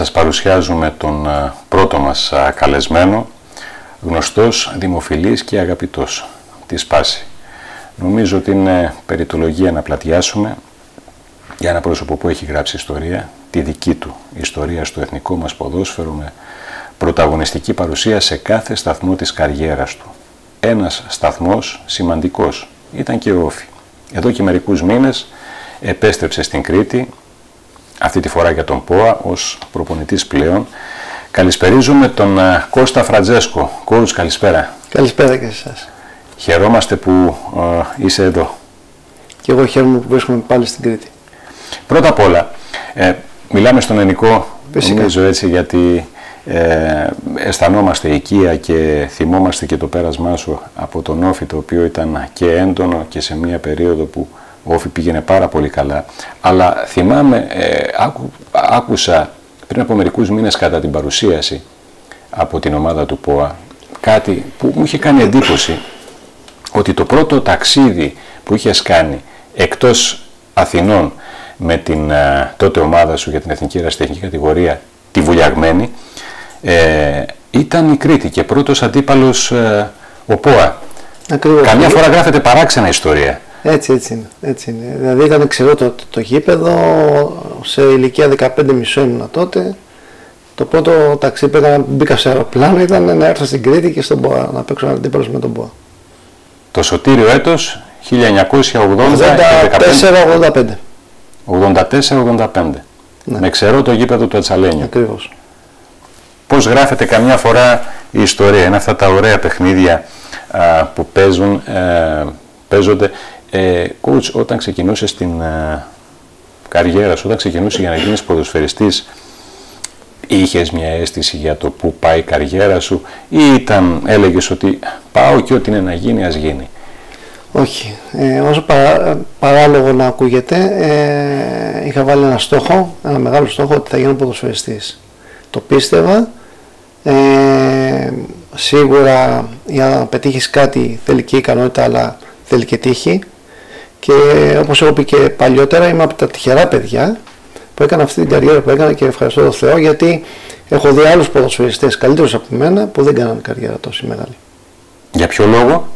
σας παρουσιάζουμε τον πρώτο μας καλεσμένο, γνωστός, δημοφιλής και αγαπητός, της Σπάση. Νομίζω ότι είναι περιτολογία να πλατιάσουμε για ένα πρόσωπο που έχει γράψει ιστορία, τη δική του ιστορία στο εθνικό μας ποδόσφαιρο με πρωταγωνιστική παρουσία σε κάθε σταθμό της καριέρας του. Ένας σταθμός σημαντικός ήταν και ο Όφη. Εδώ και μερικούς μήνες επέστρεψε στην Κρήτη, αυτή τη φορά για τον ΠΟΑ ως προπονητής πλέον. Καλησπερίζουμε τον ε, Κώστα Φραντζέσκο. Κόουτς, καλησπέρα. Καλησπέρα και σε εσάς. Χαιρόμαστε που ε, είσαι εδώ. Και εγώ χαίρομαι που βρίσκομαι πάλι στην Κρήτη. Πρώτα απ' όλα, ε, μιλάμε στον ελληνικό, νομίζω έτσι, γιατί ε, αισθανόμαστε οικία και θυμόμαστε και το πέρασμά σου από τον Όφη, το οποίο ήταν και έντονο και σε μια περίοδο που ο Όφη πήγαινε πάρα πολύ καλά. Αλλά θυμάμαι, ε, άκουσα πριν από μερικούς μήνες κατά την παρουσίαση από την ομάδα του ΠΟΑ, κάτι που μου είχε κάνει εντύπωση, ότι το πρώτο ταξίδι που είχες κάνει εκτός Αθηνών με την ε, τότε ομάδα σου για την Εθνική Ερασιτεχνική Κατηγορία, τη Βουλιαγμένη, ε, ήταν η Κρήτη και πρώτος αντίπαλος ε, ο ΠΟΑ. Ακριβώς. Καμιά φορά γράφεται παράξενα ιστορία. Έτσι, έτσι είναι. Έτσι είναι. Δηλαδή ήταν ξέρω το, το γήπεδο, σε ηλικία 15 μισό ήμουνα τότε. Το πρώτο ταξίδι που μπήκα σε αεροπλάνο ήταν να έρθω στην Κρήτη και στον ΠΟΑ, να παίξω ένα αντίπαλο με τον ΠΟΑ. Το σωτήριο έτος 1980 84-85. 84-85. Ναι. Με ξερό το γήπεδο του Ατσαλένιου. Ακριβώς. Πώς γράφεται καμιά φορά η ιστορία. Είναι αυτά τα ωραία παιχνίδια α, που παίζουν, ε, παίζονται. Ε, coach, όταν ξεκινούσες την ε, καριέρα σου, όταν ξεκινούσες για να γίνεις ποδοσφαιριστής, είχες μια αίσθηση για το πού πάει η καριέρα σου ή ήταν, έλεγες ότι πάω και ό,τι είναι να γίνει, ας γίνει. Όχι. Ε, όσο παρά, παράλογο να ακούγεται, ε, είχα βάλει ένα στόχο, ένα μεγάλο στόχο ότι θα γίνω ποδοσφαιριστής. Το πίστευα. Ε, σίγουρα για να πετύχεις κάτι θέλει και ικανότητα, αλλά θέλει και τύχη. Και όπως έχω πει και παλιότερα, είμαι από τα τυχερά παιδιά που έκανα αυτή την καριέρα που έκανα και ευχαριστώ τον Θεό γιατί έχω δει άλλους ποδοσφαιριστές καλύτερους από μένα που δεν κάνανε καριέρα τόσο μεγάλη. Για ποιο λόγο;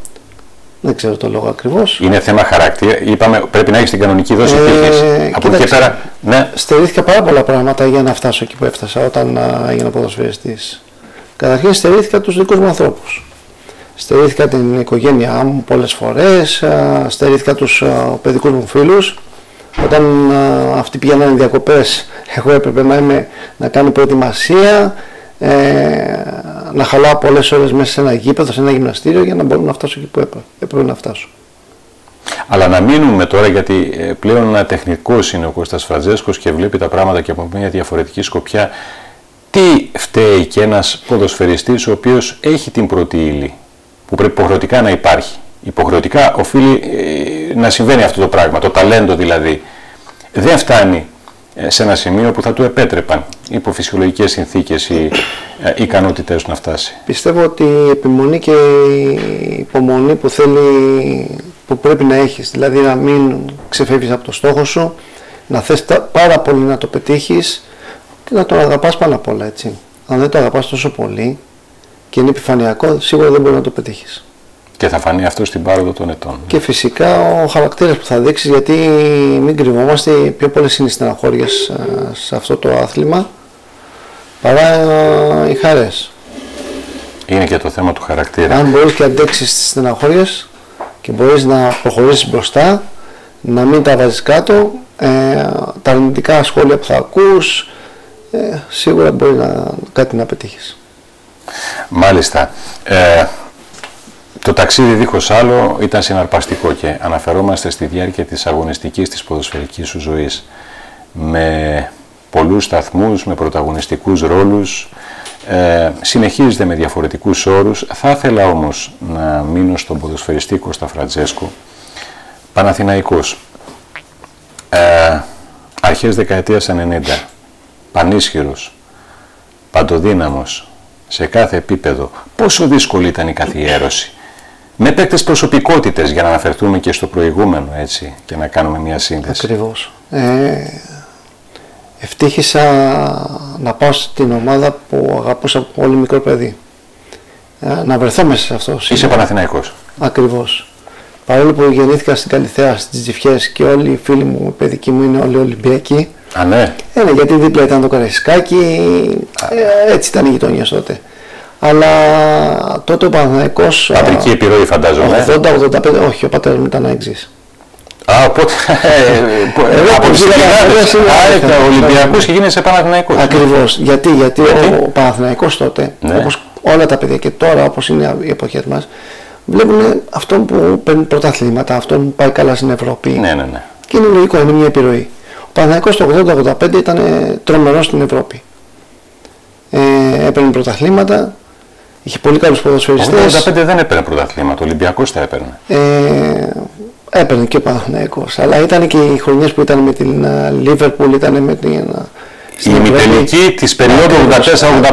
Δεν ξέρω το λόγο ακριβώς. Είναι θέμα χαρακτήρα. Είπαμε πρέπει να έχεις την κανονική δόση ε, Από εκεί και πέρα. Ναι. Στερήθηκα πάρα πολλά πράγματα για να φτάσω εκεί που έφτασα όταν έγινα ποδοσφαιριστής. Καταρχήν στερήθηκα τους δικούς μου ανθρώπους. Στερήθηκα την οικογένειά μου πολλές φορές. Στερήθηκα τους παιδικούς μου φίλους. Όταν αυτοί πήγαιναν διακοπές, εγώ έπρεπε να, είμαι, να κάνω προετοιμασία. Ε, να χαλάω πολλές ώρες μέσα σε ένα γήπεδο, σε ένα γυμναστήριο για να μπορώ να φτάσω εκεί που έπρεπε να φτάσω. Αλλά να μείνουμε τώρα γιατί ε, πλέον ένα τεχνικός είναι ο Κώστας Φραντζέσκος και βλέπει τα πράγματα και από μια διαφορετική σκοπιά. Τι φταίει και ένας ποδοσφαιριστής ο οποίος έχει την πρώτη ύλη; Που πρέπει υποχρεωτικά να υπάρχει. Υποχρεωτικά οφείλει ε, να συμβαίνει αυτό το πράγμα, το ταλέντο δηλαδή. Δεν φτάνει ε, σε ένα σημείο που θα του επέτρεπαν υπό φυσιολογικές συνθήκες οι ε, ικανότητες του να φτάσει. Πιστεύω ότι η επιμονή και η υπομονή που θέλει, που πρέπει να έχεις, δηλαδή να μην ξεφεύγεις από το στόχο σου, να θες πάρα πολύ να το πετύχεις και να τον αγαπάς πάνω απ' όλα, έτσι. Αν δεν το αγαπάς τόσο πολύ και είναι επιφανειακό, σίγουρα δεν μπορεί να το πετύχεις. Και θα φανεί αυτό στην πάροδο των ετών. Και φυσικά ο χαρακτήρας που θα δείξεις, γιατί μην κρυβόμαστε, πιο πολλέ είναι οι στεναχώριε ε, σε αυτό το άθλημα παρά ε, οι χαρές. Είναι και το θέμα του χαρακτήρα. Αν μπορείς και αντέξεις τις στεναχώριε και μπορείς να προχωρήσεις μπροστά, να μην τα βάζεις κάτω, ε, τα αρνητικά σχόλια που θα ακούς, ε, σίγουρα μπορεί να, κάτι να πετύχεις. Μάλιστα. Ε, το ταξίδι δίχως άλλο ήταν συναρπαστικό και αναφερόμαστε στη διάρκεια της αγωνιστικής της ποδοσφαιρικής σου ζωής με πολλούς σταθμούς, με πρωταγωνιστικούς ρόλους, ε, συνεχίζεται με διαφορετικούς όρους. Θα ήθελα όμως να μείνω στον ποδοσφαιριστή Κώστα Φραντζέσκο, Παναθηναϊκός, ε, αρχές δεκαετίας 90, πανίσχυρος, παντοδύναμος, σε κάθε επίπεδο. Πόσο δύσκολη ήταν η καθιέρωση με παίκτες προσωπικότητες για να αναφερθούμε και στο προηγούμενο έτσι και να κάνουμε μια σύνδεση. Ακριβώς. Ε, ευτύχησα να πάω στην ομάδα που αγαπούσα από πολύ μικρό παιδί. Ε, να βρεθώ μέσα σε αυτό. Είσαι Παναθηναϊκός. Ακριβώς. Παρόλο που γεννήθηκα στην Καλυθέα, στις Τζιφιές και όλοι οι φίλοι μου, οι παιδικοί μου είναι όλοι Ολυμπιακοί. Α, ναι. Ε, ναι, γιατί δίπλα ήταν το Καραϊσκάκι, ε, έτσι ήταν οι γειτονιές τότε. Αλλά τότε ο Παναθηναϊκός... Πατρική επιρροή φαντάζομαι. 80-85, όχι, ο πατέρας μου ήταν έξις. Α, οπότε. Από τη τα Ολυμπιακού και γίνεσαι Παναθηναϊκός. Ακριβώς. Γιατί, γιατί, ο Παναθηναϊκός τότε, ναι. όπως όλα τα παιδιά και τώρα, όπως είναι οι εποχές μας, βλέπουν αυτόν που παίρνει πρωταθλήματα, αυτόν που πάει καλά στην Ευρώπη. Ναι, ναι, ναι. Και είναι λογικό, είναι μια επιρροή. Ο Παναθηναϊκός το 80-85 ήταν τρομερό στην Ευρώπη. Ε, έπαιρνε πρωταθλήματα, είχε πολύ καλούς ποδοσφαιριστές. Το 85 δεν έπαιρνε πρωταθλήματα, ο Ολυμπιακός τα έπαιρνε. Ε, έπαιρνε και ο Παναθηναϊκός. Αλλά ήταν και οι χρονιές που ήταν με την Λίβερπουλ, ήταν με την... Η ημιτελική της περίοδου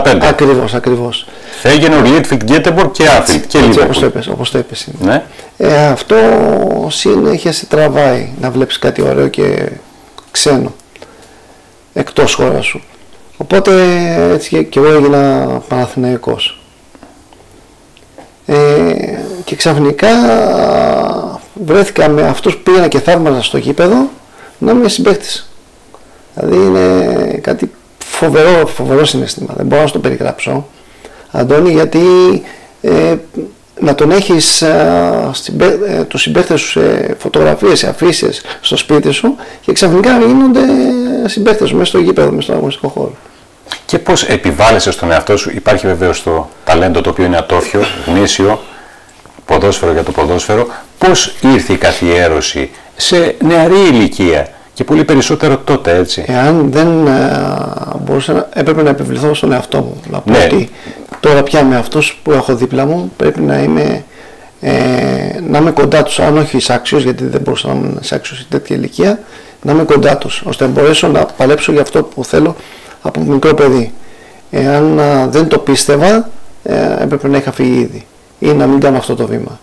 84-85. Ακριβώς, ακριβώς. Φέγγενο, Λίτφιλτ, Γκέτεμπορ και Άφιλτ και Λίβερπουλ. Όπως το είπες, όπως το είπες. Ναι. Ε, αυτό συνέχεια σε τραβάει να βλέπεις κάτι ωραίο και ξένο εκτός χώρας σου. Οπότε έτσι και εγώ έγινα Παναθηναϊκός. Ε, και ξαφνικά βρέθηκα με αυτούς που πήγαινα και θαύμαζα στο γήπεδο να είμαι συμπαίκτης. Δηλαδή είναι κάτι φοβερό, φοβερό συναίσθημα. Δεν μπορώ να το περιγράψω. Αντώνη, γιατί ε, να τον έχεις ε, τους συμπαίκτες σου σε φωτογραφίες, σε αφήσεις στο σπίτι σου και ξαφνικά γίνονται συμπαίκτες σου μέσα στο γήπεδο, μέσα στον αγωνιστικό χώρο. Και πώς επιβάλλεσαι στον εαυτό σου, υπάρχει βεβαίως το ταλέντο το οποίο είναι ατόφιο, γνήσιο, ποδόσφαιρο για το ποδόσφαιρο, πώς ήρθε η καθιέρωση σε νεαρή ηλικία και πολύ περισσότερο τότε έτσι; Εάν δεν ε, μπορούσα να, έπρεπε να επιβληθώ στον εαυτό μου. Να πω ναι. ότι τώρα πια με αυτούς που έχω δίπλα μου πρέπει να είμαι, ε, να είμαι κοντά τους, αν όχι εισάξιος, γιατί δεν μπορούσα να είμαι εισάξιος σε τέτοια ηλικία, να είμαι κοντά τους, ώστε να μπορέσω να παλέψω για αυτό που θέλω από μικρό παιδί. Εάν ε, δεν το πίστευα, ε, έπρεπε να είχα φύγει ήδη ή να μην κάνω αυτό το βήμα.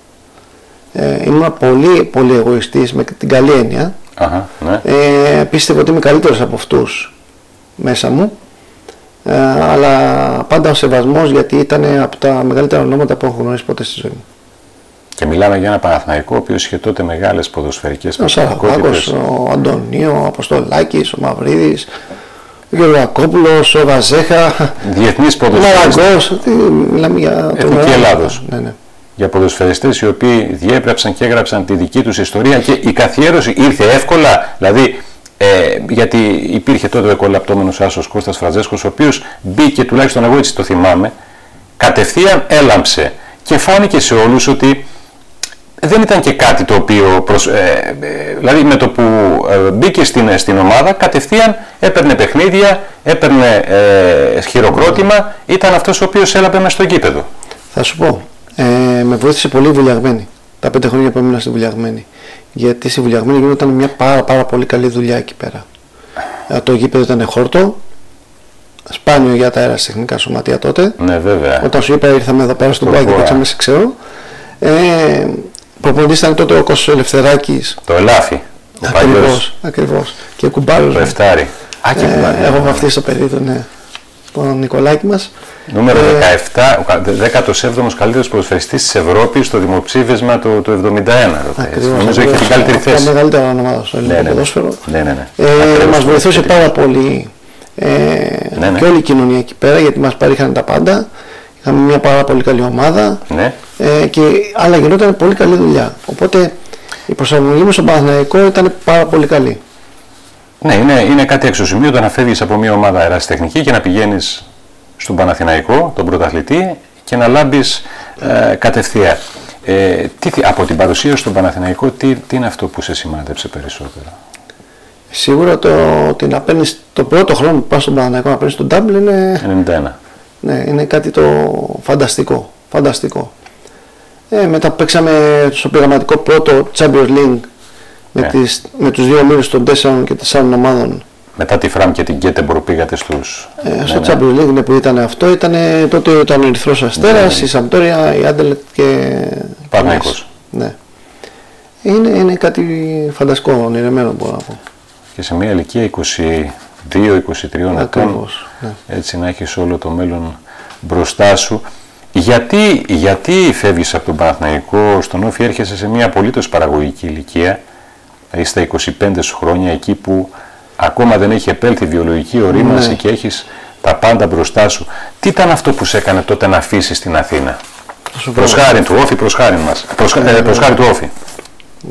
Ε, ήμουν πολύ, πολύ εγωιστής με την καλή έννοια. Αχα, ναι. ε, πίστευα ότι είμαι καλύτερος από αυτούς μέσα μου. Ε, αλλά πάντα ο σεβασμός γιατί ήταν από τα μεγαλύτερα ονόματα που έχω γνωρίσει ποτέ στη ζωή μου. Και μιλάμε για ένα Παναθηναϊκό ο οποίος είχε τότε μεγάλες ποδοσφαιρικές Ο Σαραβάκος, ο Αντωνίο, ο Αποστολάκης, ο Μαυρίδης, ο Γεωργακόπουλος, ο Βαζέχα, Διεθνής ποδοσφαιριστές. Μαραγκός, μιλάμε για το Εθνική Ελλάδος. Ναι, ναι. Για ποδοσφαιριστές οι οποίοι διέπρεψαν και έγραψαν τη δική τους ιστορία και η καθιέρωση ήρθε εύκολα, δηλαδή ε, γιατί υπήρχε τότε ο εκολαπτώμενος άσος Κώστας Φραζέσκος, ο οποίος μπήκε, τουλάχιστον εγώ έτσι το θυμάμαι, κατευθείαν έλαμψε και φάνηκε σε όλους ότι δεν ήταν και κάτι το οποίο, προσ... ε, ε, δηλαδή με το που ε, μπήκε στην, στην ομάδα κατευθείαν έπαιρνε παιχνίδια, έπαιρνε ε, χειροκρότημα, ήταν αυτός ο οποίος έλαβε μέσα στο γήπεδο. Θα σου πω, ε, με βοήθησε πολύ η Βουλιαγμένη, τα πέντε χρόνια που έμεινα στη Βουλιαγμένη. Γιατί στη Βουλιαγμένη γινόταν μια πάρα, πάρα πολύ καλή δουλειά εκεί πέρα. Ε, το γήπεδο ήταν χόρτο, σπάνιο για τα αεραστεχνικά σωματεία τότε. Ναι, βέβαια. Όταν σου είπα ήρθαμε εδώ πέρα στον Πάκη, παίξαμε σε ξέρω. Ε, Προπονητής ήταν τότε ο Κώστας Ελευθεράκης. Το Ελάφι. Ακριβώς, ακριβώς. Και κουμπάρος. Το Εφτάρι. Α, και ε, έχω βαφτεί στο παιδί του, ναι. Τον Νικολάκη μας. Νούμερο ε, 17, 17ος καλύτερος ποδοσφαιριστής της Ευρώπης στο δημοψήφισμα του, του 71. Ακριβώς, Νομίζω έχει την καλύτερη θέση. Τα μεγαλύτερα ονομάδα στο ελληνικό ναι, ναι, ποδόσφαιρο. Ναι, ναι, ναι. Ε, μας βοηθούσε πάρα πολύ ε, ναι, ναι. και όλη η κοινωνία εκεί πέρα γιατί μας παρήχαν τα πάντα. Είχαμε μια πάρα πολύ καλή ομάδα ναι. ε, και άλλα γινόταν πολύ καλή δουλειά. Οπότε η προσαρμογή μου στον Παναθηναϊκό ήταν πάρα πολύ καλή. Ναι, είναι, είναι κάτι εξωσημείωτο να φεύγεις από μια ομάδα αεραστεχνική και να πηγαίνεις στον Παναθηναϊκό, τον πρωταθλητή και να λάμπεις ε, κατευθείαν. Ε, τι, από την παρουσία στον Παναθηναϊκό, τι, τι είναι αυτό που σε σημάδεψε περισσότερο; Σίγουρα το ότι να παίρνει το πρώτο χρόνο που πας στον Παναθηναϊκό να παίρνεις τον Double είναι. 91. Ναι, είναι κάτι το φανταστικό. φανταστικό. Ε, μετά που παίξαμε στο πειραματικό πρώτο Champions League με, ναι. τις, με τους δύο μήνες των 4 και 4 ομάδων. Μετά τη Φραμ και την Γκέτεμπορ πήγατε στους... Ε, ναι, στο ναι, Champions League ναι, που ήταν αυτό, ήταν τότε ήταν ο Ερυθρός Αστέρας, ναι, η Σαμπτόρια, η Άντελετ και... Παναϊκός. Ναι. Είναι, είναι κάτι φανταστικό, ονειρεμένο μπορώ να πω. Και σε μια ηλικία 22-23 ετών. Ναι. Έτσι να έχεις όλο το μέλλον μπροστά σου. Γιατί, γιατί φεύγεις από τον Παναθηναϊκό στον Όφη έρχεσαι σε μια απολύτως παραγωγική ηλικία, δηλαδή στα 25 σου χρόνια εκεί που ακόμα δεν έχει επέλθει βιολογική ορίμανση ναι. και έχεις τα πάντα μπροστά σου. Τι ήταν αυτό που σε έκανε τότε να αφήσεις την Αθήνα; Προς χάρη του Όφη, προς χάρη μας. Προς, ναι, ε, προς χάρη του Όφη.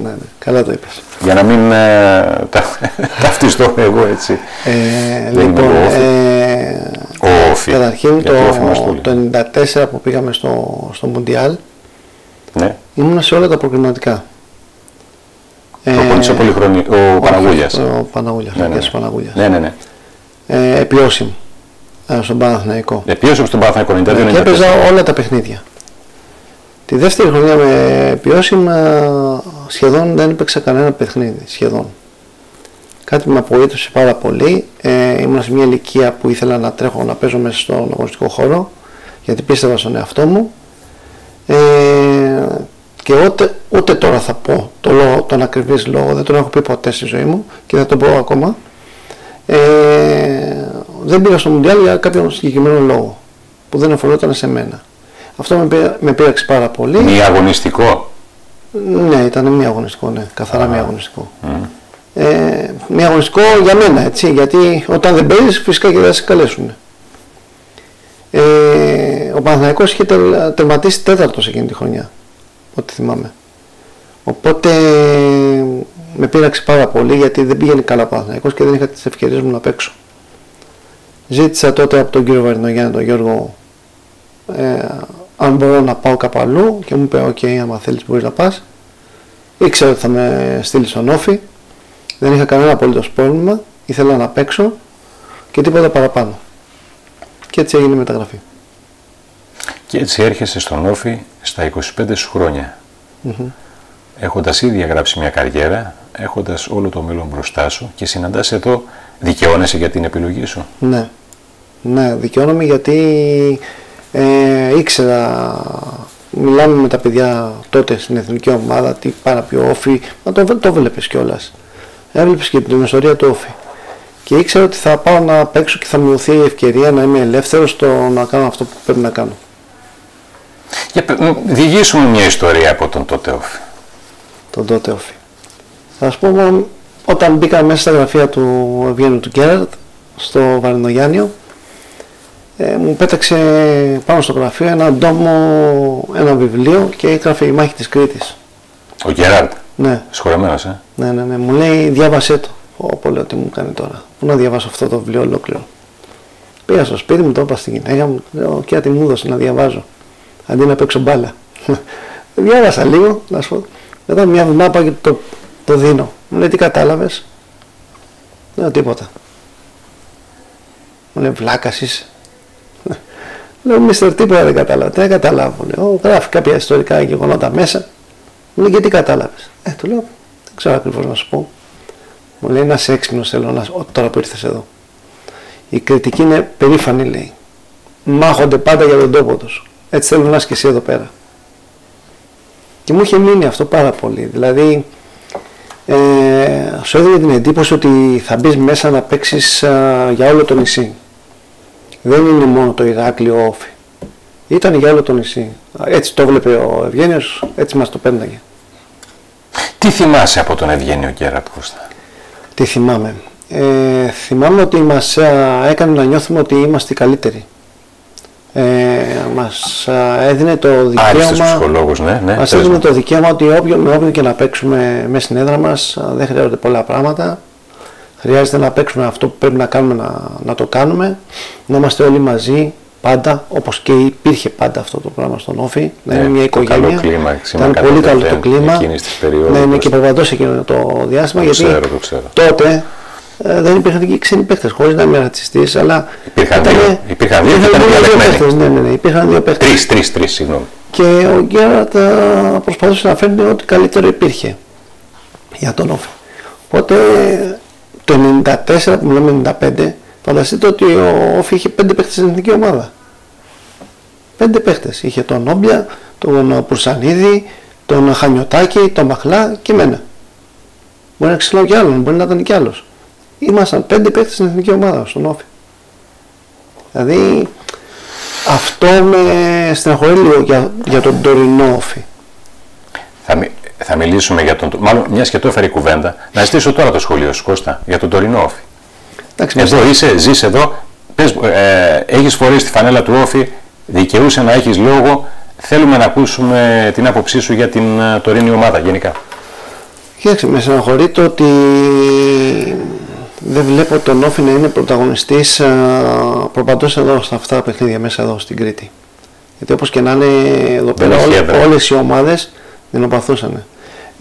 Ναι, ναι, καλά το είπες. Για να μην ε, τα, ταυτιστώ εγώ έτσι. Ε, λοιπόν, ε, ο Όφη. Καταρχήν το, το 94 που πήγαμε στο, στο Μουντιάλ ναι. ήμουν σε όλα τα προκριματικά. Ε, ο Πολυχρονί, ο Παναγούλιας. Ο Παναγούλιας, ναι, ναι, ναι. Παναγούλιας. Ναι, ναι, ναι. Ε, επιώσιμο ε, στον Παναθηναϊκό. Επιώσιμο στον Παναθηναϊκό, 92 ναι, Και έπαιζα όλα τα παιχνίδια. Τη δεύτερη χρονιά με ποιόσημα σχεδόν δεν έπαιξα κανένα παιχνίδι, σχεδόν. Κάτι με απογοήτευσε πάρα πολύ. Ε, ήμουν σε μια ηλικία που ήθελα να τρέχω να παίζω μέσα στον αγωνιστικό χώρο, γιατί πίστευα στον εαυτό μου. Ε, και ούτε, ούτε τώρα θα πω το λόγο, τον ακριβής λόγο, δεν τον έχω πει ποτέ στη ζωή μου και θα τον πω ακόμα. Ε, δεν πήγα στο Μουντιάλ για κάποιον συγκεκριμένο λόγο που δεν αφορόταν σε μένα. Αυτό με, με πείραξε πάρα πολύ. Μη αγωνιστικό. Ναι, ήταν μη αγωνιστικό, ναι, καθαρά μη αγωνιστικό. Ε, μη αγωνιστικό για μένα, έτσι, γιατί όταν δεν παίζεις φυσικά και δεν σε καλέσουν. Ε, ο Παναθηναϊκός είχε τερματίσει τέταρτος εκείνη τη χρονιά, ό,τι θυμάμαι. Οπότε με πείραξε πάρα πολύ γιατί δεν πήγαινε καλά ο Παναθηναϊκός και δεν είχα τις ευκαιρίες μου να παίξω. Ζήτησα τότε από τον κύριο Βαρινογιάννη, τον Γιώργο, ε, αν μπορώ να πάω κάπου αλλού και μου είπε «ΟΚ, okay, άμα θέλεις μπορείς να πας». Ήξερα ότι θα με στείλει στον Όφη, δεν είχα κανένα απολύτως πρόβλημα, ήθελα να παίξω και τίποτα παραπάνω. Και έτσι έγινε η μεταγραφή. Και έτσι έρχεσαι στον Όφη στα 25 σου χρόνια. Mm-hmm. Έχοντας ήδη γράψει μια καριέρα, έχοντας όλο το μέλλον μπροστά σου και συναντάς εδώ, δικαιώνεσαι για την επιλογή σου; Ναι, ναι δικαιώνομαι γιατί ε, ήξερα, μιλάμε με τα παιδιά τότε στην εθνική ομάδα, τι πάρα πιο όφη, μα το, το βλέπεις κιόλας. Έβλεπες και την ιστορία του όφη. Και ήξερα ότι θα πάω να παίξω και θα μου δοθεί η ευκαιρία να είμαι ελεύθερος στο να κάνω αυτό που πρέπει να κάνω. Για διηγήσουμε μια ιστορία από τον τότε όφη. Τον τότε όφη. Θα σας πω όταν μπήκα μέσα στα γραφεία του Ευγένου του Γκέραρτ στο Βαρινογιάννιο ε, μου πέταξε πάνω στο γραφείο ένα ντόμο, ένα βιβλίο και έγραφε η μάχη της Κρήτης. Ο Γκέραρτ; Ναι. Σχολεμένος, ε; Ναι, ναι, ναι. Μου λέει διάβασέ το. Όπω λέω τι μου κάνει τώρα. Πού να διαβάσω αυτό το βιβλίο ολόκληρο. Πήγα στο σπίτι μου, το είπα στην γυναίκα μου, λέω και τι μου έδωσε να διαβάζω. Αντί να παίξω μπάλα. Διάβασα λίγο, να σου πω. Μετά μια εβδομάδα πάω και το, το δίνω. Μου λέει τι κατάλαβες; Δεν τίποτα. Μου λέει βλάκας είσαι. Λέω, Μίστερ, τίποτα δεν κατάλαβα. Τι δεν καταλάβω. Λέω, γράφει κάποια ιστορικά γεγονότα μέσα. Μου λέει, γιατί κατάλαβες. Ε, του λέω, δεν ξέρω ακριβώς να σου πω. Μου λέει, ένας έξυπνος θέλω να τώρα που ήρθες εδώ. Η κριτική είναι περήφανη, λέει. Μάχονται πάντα για τον τόπο τους. Έτσι θέλω να είσαι και εσύ εδώ πέρα. Και μου είχε μείνει αυτό πάρα πολύ. Δηλαδή, ε, σου έδινε την εντύπωση ότι θα μπεις μέσα να παίξεις για όλο το νησί δεν είναι μόνο το Ηράκλειο όφη. Ήταν για όλο το νησί. Έτσι το βλέπε ο Ευγένιος, έτσι μας το πέρναγε. Τι θυμάσαι από τον Ευγένιο Κέρατ Κώστα. Τι θυμάμαι. Ε, θυμάμαι ότι μας έκανε να νιώθουμε ότι είμαστε οι καλύτεροι. Ε, μας έδινε το δικαίωμα ψυχολόγος, ναι, ναι, μας έδινε το δικαίωμα ότι όποιον, με όποιον και να παίξουμε μέσα στην έδρα μας δεν χρειάζονται πολλά πράγματα Χρειάζεται να παίξουμε αυτό που πρέπει να κάνουμε να, να το κάνουμε, να είμαστε όλοι μαζί πάντα, όπως και υπήρχε πάντα αυτό το πράγμα στον Όφη, να είναι ναι, μια οικογένεια. Καλό κλίμα, Ήταν πολύ καλό το κλίμα. Να είναι και προπαντός εκείνο το διάστημα, το γιατί ξέρω, το ξέρω. τότε ε, δεν υπήρχαν και ξένοι παίχτες, χωρίς να είμαι ρατσιστής, αλλά... Υπήρχαν ήταν, δύο, υπήρχαν δύο, υπήρχαν δύο, δύο παίχτες, ναι, ναι, ναι, υπήρχαν δύο παίχτες. Τρεις, τρεις, τρεις, συγγνώμη. Και ο Γκέρατ προσπαθούσε να φέρνει ό,τι καλύτερο υπήρχε για τον Όφη. Οπότε το 94 που μιλάμε 95, φανταστείτε ότι ο Όφη είχε πέντε παίχτες στην εθνική ομάδα. Πέντε παίχτες. Είχε τον Όμπια, τον Πουρσανίδη, τον Χανιωτάκη, τον Μαχλά και εμένα. Μπορεί να ξέρω κι άλλον, μπορεί να ήταν κι άλλος. Ήμασταν πέντε παίκτες στην εθνική ομάδα, στον Όφη. Δηλαδή αυτό με στεναχωρεί λίγο για, για τον τωρινό Όφη. Θα, θα μιλήσουμε για τον. Μάλλον μια και το έφερε η κουβέντα, να ζητήσω τώρα το σχολείο σου Κώστα για τον τωρινό Όφη. Εντάξει, εδώ είσαι, ζεις εδώ, πες, ε, έχεις φορήσει τη φανέλα του Όφη, δικαιούσε να έχεις λόγο, θέλουμε να ακούσουμε την άποψή σου για την ε, τωρινή ομάδα γενικά. Κοίταξε, με στεναχωρεί το ότι δεν βλέπω τον Όφη να είναι πρωταγωνιστής προπαντός εδώ στα αυτά τα παιχνίδια μέσα εδώ στην Κρήτη. Γιατί όπως και να είναι εδώ πέρα όλες, όλες οι ομάδες οπαθούσαν.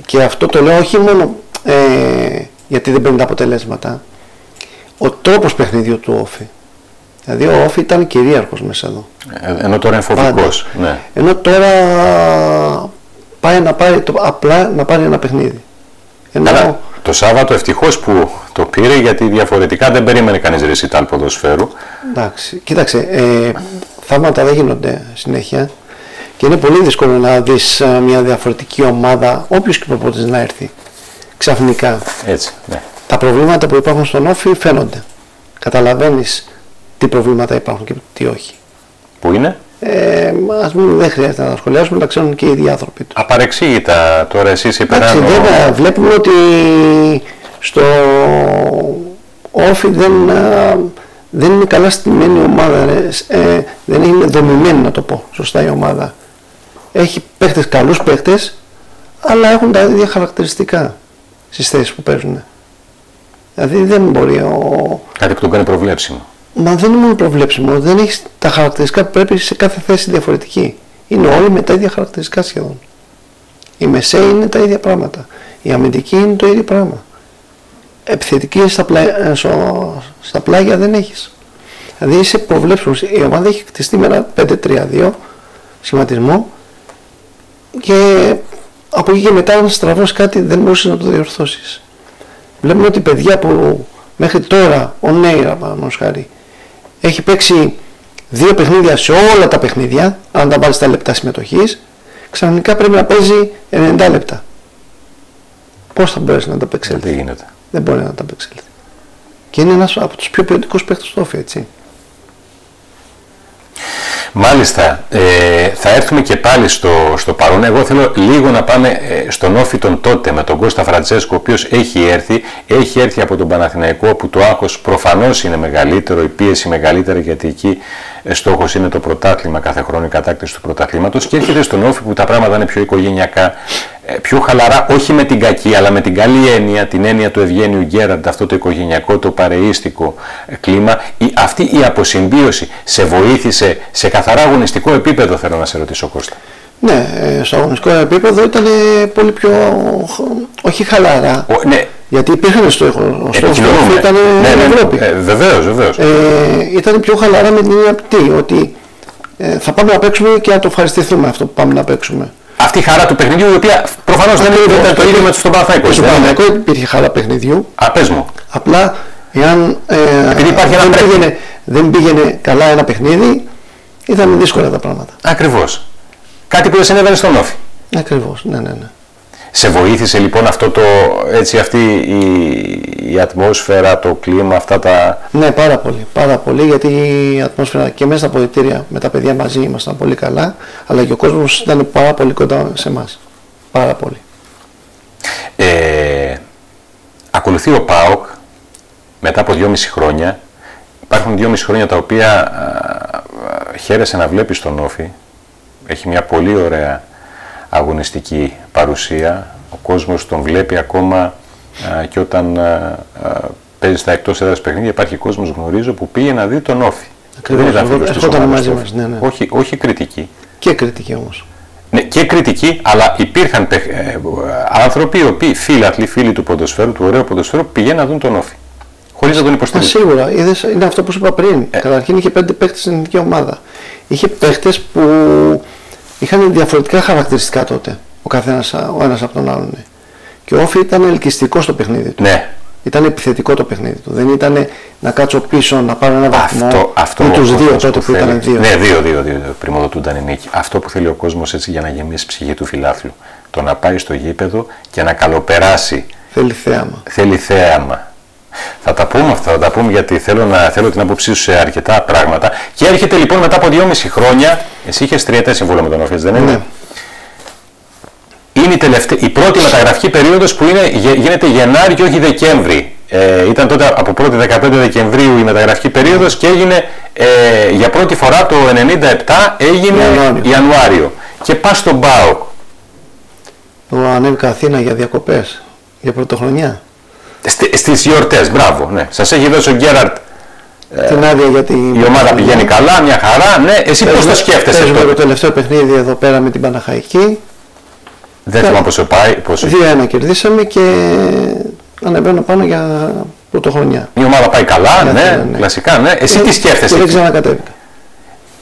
Και αυτό το λέω όχι μόνο ε, γιατί δεν παίρνουν τα αποτελέσματα. Ο τρόπος παιχνιδιού του Όφη. Δηλαδή ο Όφη ήταν κυρίαρχος μέσα εδώ. Ε, ενώ τώρα είναι φοβικός. Ναι. Ενώ τώρα πάει να πάρει, το, απλά να πάρει ένα παιχνίδι. Ενώ... το Σάββατο ευτυχώς που το πήρε γιατί διαφορετικά δεν περίμενε κανείς ρεσιτάλ ποδοσφαίρου. Εντάξει, κοίταξε, ε, θαύματα δεν γίνονται συνέχεια και είναι πολύ δύσκολο να δεις ε, μια διαφορετική ομάδα, όποιος και προπότης να έρθει, ξαφνικά. Έτσι, ναι. Τα προβλήματα που υπάρχουν στον Όφη φαίνονται. Καταλαβαίνεις τι προβλήματα υπάρχουν και τι όχι. Πού είναι; Ε, ας μην, δεν χρειάζεται να τα σχολιάσουμε, τα ξέρουν και οι ίδιοι άνθρωποι τους. Απαρεξήγητα τώρα εσείς υπεράνω. Εντάξει, βέβαια, βλέπουμε ότι στο Όφη δεν, δεν είναι καλά στημένη η ομάδα, ε, δεν είναι δομημένη να το πω σωστά η ομάδα. Έχει παίχτες, καλούς παίχτες, αλλά έχουν τα ίδια χαρακτηριστικά στις θέσεις που παίζουν. Δηλαδή δεν μπορεί ο... Κάτι που τον κάνει προβλέψιμο. Μα δεν είναι μόνο προβλέψιμο, δεν έχεις τα χαρακτηριστικά που πρέπει σε κάθε θέση διαφορετική. Είναι όλοι με τα ίδια χαρακτηριστικά σχεδόν. Η μεσαίοι είναι τα ίδια πράγματα. Η αμυντική είναι το ίδιο πράγμα. Επιθετική στα, πλά... στα πλάγια δεν έχεις. Δηλαδή είσαι προβλέψιμος. Η ομάδα έχει χτιστεί με ένα 5-3-2 σχηματισμό και από εκεί και μετά αν στραβώσει κάτι δεν μπορούσες να το διορθώσεις. Βλέπουμε ότι παιδιά που μέχρι τώρα ο Νέιρα πάνω χάρη έχει παίξει δύο παιχνίδια σε όλα τα παιχνίδια, αν τα βάλεις στα λεπτά συμμετοχής, ξαφνικά πρέπει να παίζει 90 λεπτά. Πώς θα μπορέσει να τα απεξέλθει. Δεν γίνεται. Δεν μπορεί να τα απεξέλθει. Και είναι ένας από τους πιο ποιοτικούς παίχτε του όφη, έτσι. Μάλιστα, ε, θα έρθουμε και πάλι στο, στο παρόν. Εγώ θέλω λίγο να πάμε ε, στον όφη τον τότε με τον Κώστα Φραντσέσκο, ο οποίος έχει έρθει, έχει έρθει από τον Παναθηναϊκό, που το άγχος προφανώς είναι μεγαλύτερο, η πίεση μεγαλύτερη, γιατί εκεί ε, στόχος είναι το πρωτάθλημα, κάθε χρόνο η κατάκτηση του πρωταθλήματος και έρχεται στον όφη που τα πράγματα είναι πιο οικογενειακά, ε, πιο χαλαρά, όχι με την κακή, αλλά με την καλή έννοια, την έννοια του Ευγένιου Γκέραντ, αυτό το οικογενειακό, το παρεΐστικο ε, κλίμα. Η, αυτή η αποσυμπίωση σε βοήθησε σε καθαρά αγωνιστικό επίπεδο, θέλω να σε ρωτήσω Κώστα. Ναι, ε, στο αγωνιστικό επίπεδο ήταν πολύ πιο, όχι χαλαρά. Ο, ναι. Γιατί υπήρχαν στο στόχο ήταν ναι, ναι, Ευρώπη. Ε, βεβαίως, βεβαίως. Ε, ήταν πιο χαλαρά με την έννοια ότι ε, θα πάμε να παίξουμε και να το ευχαριστηθούμε αυτό που πάμε να παίξουμε αυτή η χαρά του παιχνιδιού, η οποία προφανώς δεν ήταν το ίδιο με στον Παναθαϊκό. Στον Παναθαϊκό υπήρχε χαρά παιχνιδιού. Α, πες μου. Απλά εάν ε, υπάρχει δεν, πήγαινε, δεν πήγαινε καλά ένα παιχνίδι, ήταν δύσκολα τα πράγματα. Ακριβώς. Κάτι που δεν συνέβαινε στον Όφη. Ακριβώς, ναι, ναι, ναι. Σε βοήθησε λοιπόν αυτό το, έτσι, αυτή η, η ατμόσφαιρα, το κλίμα, αυτά τα... Ναι, πάρα πολύ. Πάρα πολύ γιατί η ατμόσφαιρα και μέσα στα αποδητήρια με τα παιδιά μαζί ήμασταν πολύ καλά, αλλά και ο κόσμος ήταν πάρα πολύ κοντά σε εμάς. Πάρα πολύ. Ε, ακολουθεί ο ΠΑΟΚ μετά από δυόμιση χρόνια. Υπάρχουν δυόμιση χρόνια τα οποία α, χαίρεσαι να βλέπεις τον Όφη. Έχει μια πολύ ωραία αγωνιστική παρουσία. Ο κόσμος τον βλέπει ακόμα και όταν α, παίζει στα εκτός έδρας παιχνίδια υπάρχει κόσμος γνωρίζω που πήγε να δει τον Όφη. Ακριβώς, ερχόταν μαζί μας, ναι, ναι. Όχι, όχι κριτική. Και κριτική όμως. Ναι, και κριτική, αλλά υπήρχαν ε, άνθρωποι, οι οποίοι φίλοι, φίλοι του ποδοσφαίρου, του ωραίου ποδοσφαίρου, πηγαίνουν να δουν τον Όφη. Χωρίς να τον υποστηρίξουν. Σίγουρα, είναι αυτό που σου είπα πριν. Ε. Καταρχήν είχε πέντε παίχτε στην ελληνική ομάδα. Είχε παίχτε που είχαν διαφορετικά χαρακτηριστικά τότε. Ο καθένας ο ένας από τον άλλον. Και ο Όφη ήταν ελκυστικός στο παιχνίδι του. Ναι. Ήταν επιθετικό το παιχνίδι του. Δεν ήταν να κάτσω πίσω να πάρω ένα βαθμό. Αυτό, αυτό με τους δύο τότε που, ήταν δύο. Ναι, δύο, δύο, δύο. Πριμοδοτούνταν η νίκη. Αυτό που θέλει ο κόσμος έτσι για να γεμίσει ψυχή του φιλάθλου. Το να πάει στο γήπεδο και να καλοπεράσει. Θέλει θέαμα. Θέλει θέαμα. Θα τα πούμε αυτά, θα τα πούμε γιατί θέλω, να, θέλω την άποψή σου σε αρκετά πράγματα. Και έρχεται λοιπόν μετά από δυόμιση χρόνια, εσύ είχες τριετέ συμβόλαιο με τον Όφη, δεν είναι; Ναι. Είναι η, τελευταία, η πρώτη μεταγραφική περίοδος που είναι, γίνεται Γενάρη και όχι Δεκέμβρη. Ε, ήταν τότε από 1η 15 Δεκεμβρίου η μεταγραφική περίοδος και έγινε ε, για πρώτη φορά το 97 έγινε Ιανουάριο. Ιανουάριο. Και πά στον ΠΑΟΚ. Εγώ ανέβηκα Αθήνα για διακοπές, για πρωτοχρονιά. Στι στις γιορτές, μπράβο, ναι. Σας έχει δώσει ο Γκέραρτ ε, την άδεια για την Η ομάδα πηγαίνει καλά, μια χαρά, ναι. Εσύ πώς το σκέφτεσαι αυτό. το τελευταίο παιχνίδι εδώ πέρα με την Παναχαϊκή. Δεν θυμάμαι πόσο πάει. Πόσο... Δύο ένα κερδίσαμε και ανεβαίνω πάνω για πρωτοχρονιά. Η ομάδα πάει καλά, ναι, ναι, ναι, κλασικά, ναι. Εσύ τι σκέφτεσαι; Και δεν ξανακατέβηκα.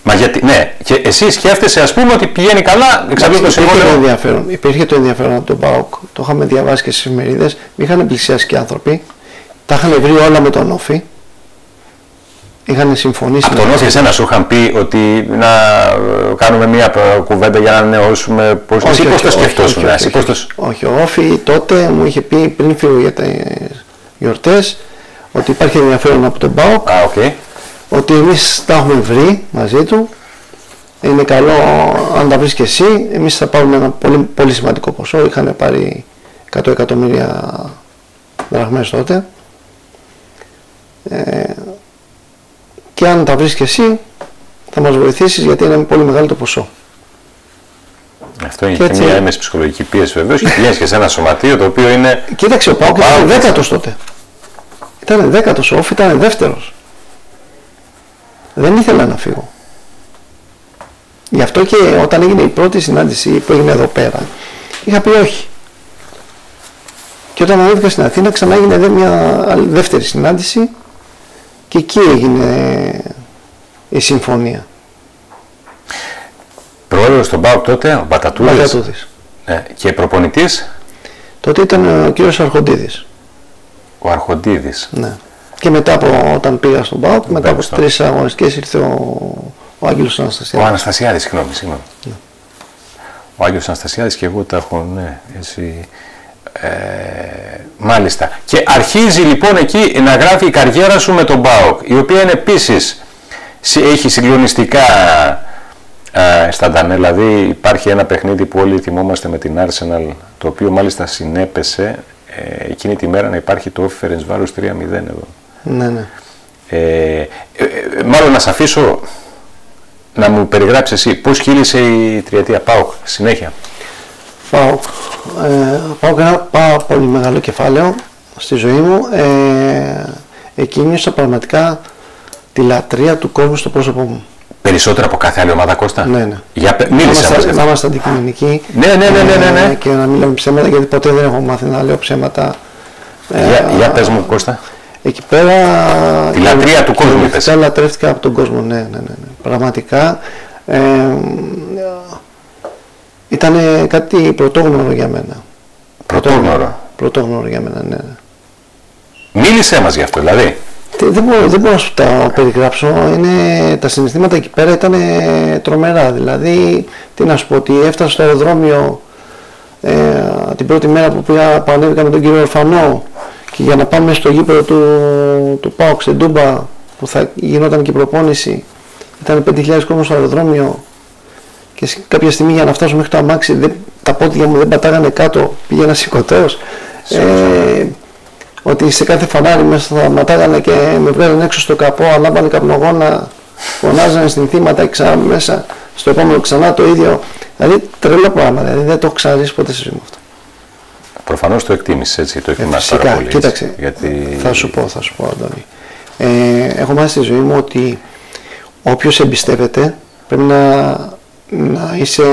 Μα γιατί, ναι, και εσύ σκέφτεσαι, ας πούμε, ότι πηγαίνει καλά, εξαρτάται το συμβόλαιο. Υπήρχε το ενδιαφέρον, υπήρχε το ενδιαφέρον από τον ΠΑΟΚ, το είχαμε διαβάσει και στις εφημερίδες, είχαν πλησιάσει και άνθρωποι, τα είχαν βρει όλα με τον Όφη. Είχαν συμφωνήσει. Από τον Όφη, εσένα σου είχαν πει ότι να κάνουμε μια κουβέντα για να ανανεώσουμε. Πώ το σκεφτόσουν, όχι, όχι, όχι, όχι, ο Όφη τότε μου είχε πει πριν φύγω για τις γιορτές ότι υπάρχει ενδιαφέρον από τον ΠΑΟΚ. Α, okay ότι εμείς τα έχουμε βρει μαζί του είναι καλό αν τα βρεις και εσύ εμείς θα πάρουμε ένα πολύ, πολύ σημαντικό ποσό είχαν πάρει 100 εκατομμύρια δραχμές τότε ε, και αν τα βρεις και εσύ θα μας βοηθήσεις γιατί είναι πολύ μεγάλο το ποσό αυτό είναι και, και μια έμεση ψυχολογική πίεση βεβαίως και πηγαίνει και σε ένα σωματείο το οποίο είναι. Κοίταξε, ο Πάουκ ήταν δέκατος τότε. Ήταν δέκατος, ο Όφη ήταν δεύτερος. Δεν ήθελα να φύγω. Γι' αυτό και όταν έγινε η πρώτη συνάντηση που έγινε εδώ πέρα, είχα πει όχι. Και όταν ανέβηκα στην Αθήνα ξανά έγινε μια δεύτερη συνάντηση και εκεί έγινε η συμφωνία. Πρόεδρος στον ΠΑΟΚ τότε, ο Μπατατούδης. Μπατατούδης. Ναι. Και προπονητής; Τότε ήταν ο κύριος Αρχοντίδης. Ο Αρχοντίδης. Ναι. Και μετά από όταν πήγα στον ΠΑΟΚ, μετά από τρεις αγωνιστικές ήρθε ο, ο Άγγελος Αναστασιάδης. Ο Αναστασιάδης, συγγνώμη, συγγνώμη. Ναι. Ο Άγγελος Αναστασιάδης και εγώ τα έχω, ναι, εσύ. Ε, μάλιστα. Και αρχίζει λοιπόν εκεί να γράφει η καριέρα σου με τον ΠΑΟΚ, η οποία είναι επίσης έχει συγκλονιστικά ε, στα Ντανέ. Δηλαδή υπάρχει ένα παιχνίδι που όλοι θυμόμαστε με την Arsenal, το οποίο μάλιστα συνέπεσε ε, εκείνη τη μέρα να υπάρχει το Όφη Φερενσβάρος 3-0 εδώ. Ναι, ναι. Ε, ε, μάλλον να σε αφήσω να μου περιγράψεις εσύ πώς κύλησε η τριετία ΠΑΟΚ συνέχεια; ΠΑΟΚ. Ε, ΠΑΟΚ ένα πάρα πολύ μεγάλο κεφάλαιο στη ζωή μου. Ε, εκεί νιώσα πραγματικά τη λατρεία του κόσμου στο πρόσωπό μου. Περισσότερο από κάθε άλλη ομάδα Κώστα; Ναι, ναι. Για, μίλησε να, να είμαστε αντικειμενικοί. Ναι, ναι, ναι, ναι, ναι, ναι. Και να μιλάμε ψέματα γιατί ποτέ δεν έχω μάθει να λέω ψέματα. Για, ε, για πες μου Κώστα. Εκεί πέρα. Τη λατρεία του κόσμου, είπες. λατρεύτηκα από τον κόσμο, ναι, ναι, ναι. ναι. Πραγματικά. Ε, ήταν κάτι πρωτόγνωρο για μένα. Πρωτόγνωρο. Πρωτόγνωρο για μένα, ναι. Μίλησέ μας γι' αυτό, δηλαδή. Δεν μπορώ, δεν μπορώ να σου τα περιγράψω. Είναι, τα συναισθήματα εκεί πέρα ήταν τρομερά. Δηλαδή, τι να σου πω, ότι έφτασα στο αεροδρόμιο ε, την πρώτη μέρα που πήγα, που ανέβηκα με τον κύριο Ορφανό και για να πάμε στο γήπεδο του, του ΠΑΟΚ στην Τούμπα που θα γινόταν και η προπόνηση ήταν 5.000 κόσμος στο αεροδρόμιο. Και κάποια στιγμή για να φτάσω μέχρι το αμάξι δεν, τα πόδια μου δεν πατάγανε κάτω πήγαινα σηκωτέως ε, ότι σε κάθε φανάρι μέσα θα ματάγανε και με βγάλανε έξω στο καπό ανάβανε καπνογόνα φωνάζανε στην θύματα ξανά μέσα στο επόμενο ξανά το ίδιο. Δηλαδή τρελό πράγμα δηλαδή δεν το έχω ξαναζήσει ποτέ στη ζωή μου αυτό Προφανώς το εκτίμησες έτσι, το εκτιμάς ε, πάρα πολύ. Κοίταξε, γιατί... θα σου πω, θα σου πω Αντώνη. Ε, έχω μάθει στη ζωή μου ότι όποιος εμπιστεύεται πρέπει να, να είσαι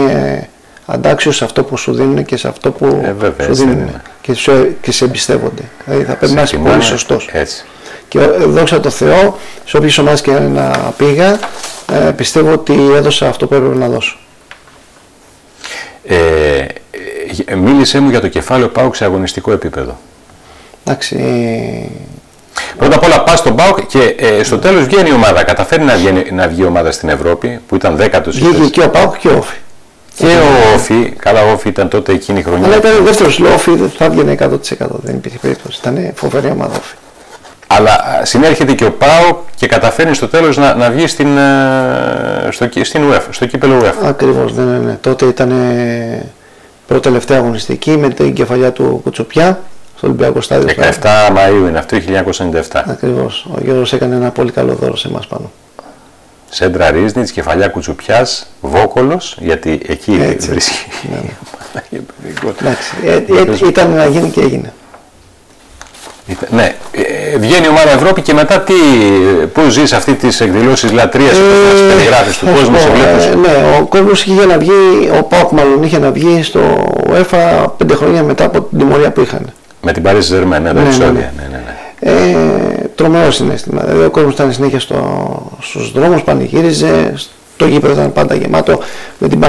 αντάξιος σε αυτό που σου δίνουν και σε αυτό που ε, βέβαια, σου δίνουν και, σου, και σε εμπιστεύονται. Δηλαδή θα πρέπει να είσαι πολύ σωστός. Έτσι. Και ε, δόξα τω Θεώ, σε όποιες ομάδες και να πήγα, ε, πιστεύω ότι έδωσα αυτό που έπρεπε να δώσω. Ε, ε, μίλησέ μου για το κεφάλαιο ΠΑΟΚ σε αγωνιστικό επίπεδο. Εντάξει. Πρώτα απ' όλα πας στον ΠΑΟΚ και ε, στο τέλος βγαίνει η ομάδα. Καταφέρει να βγει, να βγει η ομάδα στην Ευρώπη που ήταν δέκατος. Βγήκε και ο ΠΑΟΚ και ο Όφη. Και ο Όφη, καλά ο Όφη ήταν τότε εκείνη η χρονιά. Αλλά ήταν δεύτερος ο Όφη, θα έβγαινε 100%. Δεν υπήρχε περίπτωση. Ήταν φοβερή ομάδα Όφη. Αλλά συνέρχεται και ο ΠΑΟ και καταφέρνει στο τέλος να, να βγει στην, στο, στην UEFA, στο κύπελο UEFA. Ακριβώς, ναι, ναι, ναι. Τότε ήταν πρώτη τελευταία αγωνιστική με την κεφαλιά του Κουτσοπιά στο Ολυμπιακό Στάδιο. 17 Μαΐου είναι αυτό, 1997. Ακριβώς. Ο Γιώργος έκανε ένα πολύ καλό δώρο σε εμάς πάνω. Σέντρα Ρίζνιτς, κεφαλιά Κουτσουπιάς, Βόκολος, γιατί εκεί Έτσι, βρίσκει. Ναι, ναι. ε, ε, ήταν να γίνει και έγινε. Ναι, ε, βγαίνει η ομάδα Ευρώπη και μετά τι, πώς ζεις αυτή τις εκδηλώσεις λατρείας που ε, περιγράφεις του κόσμου σε ε, Ναι, ο κόσμος είχε να βγει, ο ΠΑΟΚ μάλλον είχε να βγει στο UEFA πέντε χρόνια μετά από την τιμωρία που είχαν. Με την Παρίσι Ζερμέν, ναι, ναι, ναι, ναι, ναι, ναι. Ε, τρομερός συνέστημα. Δηλαδή ο κόσμος ήταν συνέχεια στο, στους δρόμους, πανηγύριζε, το γήπεδο ήταν πάντα γεμάτο. Με την,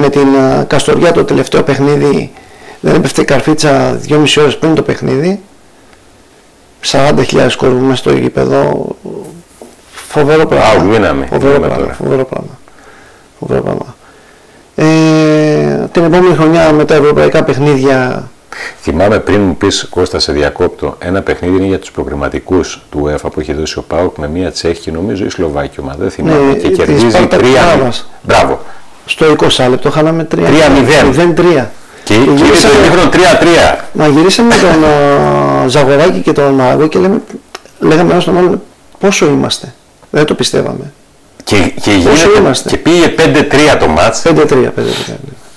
με την Καστοριά το τελευταίο παιχνίδι δεν έπεφτε η καρφίτσα δυόμιση ώρες πριν το παιχνίδι 40.000 κόσμου μέσα στο γήπεδο. Φοβερό πράγμα. δύναμη. Φοβερό πράγμα. Φοβερό πράγμα. Φοβερό πράγμα. Ε, την επόμενη χρονιά με τα ευρωπαϊκά παιχνίδια. Θυμάμαι πριν μου πεις Κώστα σε διακόπτω, ένα παιχνίδι είναι για τους προγραμματικούς του ΕΦΑ που είχε δώσει ο ΠΑΟΚ με μια Τσέχη, νομίζω η Σλοβάκη ομάδα, δεν θυμάμαι, ναι, και κερδίζει 3 Μπράβο. Στο 20 λεπτό χάναμε 3-0. 3-0. Και, και γυρίσαμε, το 3-3. Μα γυρίσαμε τον Ζαγοράκη και τον Μάγο και λέμε, λέγαμε ένα στον άλλο πόσο είμαστε; Δεν το πιστεύαμε. Και, και, γίνεται, και πήγε 5-3 το μάτς. 5-3, 5-3.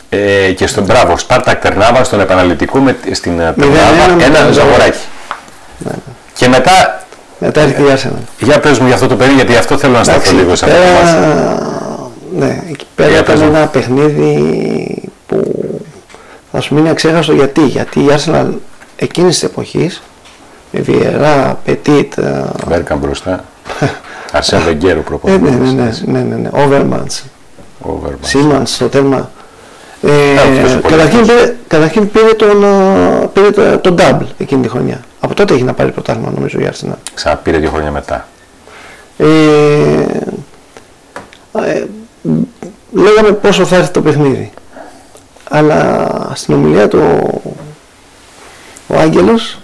Ε, και στον μπράβο, Σπάρτακ Τερνάβα, στον επαναληπτικό με, στην ε, Τερνάβα, ένα Ζαγοράκη. Ναι, ναι. Και μετά. Μετά έρχεται η Άρσενα. Για πες μου για αυτό το παιδί, γιατί αυτό θέλω να σταθώ λίγο σε αυτό το μάτς. Ναι, εκεί πέρα ήταν ένα παιχνίδι που θα σου μείνει αξέχαστο γιατί. Γιατί η Arsenal εκείνης της εποχής με Βιερά, Πετίτ... Μπέρκαν μπροστά. Αρσέν Βεγγέρο προπονητής. Ναι, ναι, ναι, ναι, ναι, Overmans. Σίμανς στο τέρμα. Ε, καταρχήν, πήρε, καταρχήν πήρε τον, πήρε τον double εκείνη τη χρονιά. Από τότε έχει να πάρει πρωτάθλημα νομίζω η Arsenal. Ξαναπήρε δύο χρόνια μετά. Ε, ε, λέγαμε πόσο θα έρθει το παιχνίδι. Αλλά στην ομιλία του ο Άγγελος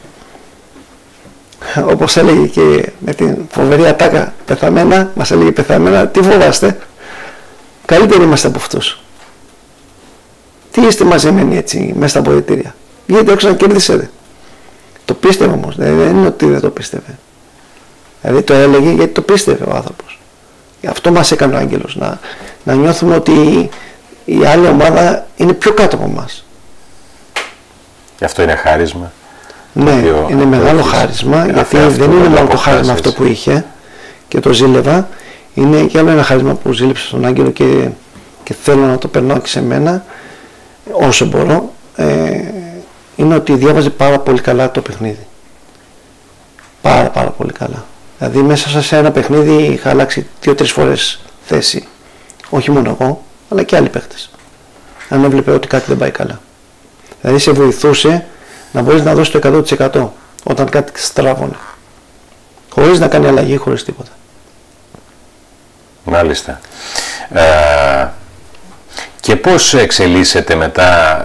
όπως έλεγε και με την φοβερή ατάκα πεθαμένα, μας έλεγε πεθαμένα, τι φοβάστε, καλύτεροι είμαστε από αυτούς. Τι είστε μαζεμένοι έτσι μέσα στα αποδητήρια. Γιατί έξω να κερδίσετε. Το πίστευε όμως, δεν είναι ότι δεν το πίστευε. Δηλαδή το έλεγε γιατί το πίστευε ο άνθρωπος. Αυτό μας έκανε ο Άγγελος, να, να νιώθουμε ότι η άλλη ομάδα είναι πιο κάτω από εμάς. Γι' αυτό είναι χάρισμα. Ναι, είναι μεγάλο χάρισμα, γιατί δεν είναι μόνο το χάρισμα αυτό που είχε και το ζήλευα, είναι και άλλο ένα χάρισμα που ζήλεψε στον Άγγελο και, και θέλω να το περνάω και σε μένα όσο μπορώ, ε, είναι ότι διάβαζε πάρα πολύ καλά το παιχνίδι. Πάρα πάρα πολύ καλά. Δηλαδή μέσα σε ένα παιχνίδι είχα αλλάξει δύο-τρεις φορές θέση. Όχι μόνο εγώ, αλλά και άλλοι παίχτες. Αν έβλεπε ότι κάτι δεν πάει καλά. Δηλαδή σε βοηθούσε να μπορείς να δώσεις το 100% όταν κάτι στράβωνε. Χωρίς να κάνει αλλαγή, χωρίς τίποτα. Μάλιστα. Ε, και πώς εξελίσσεται μετά,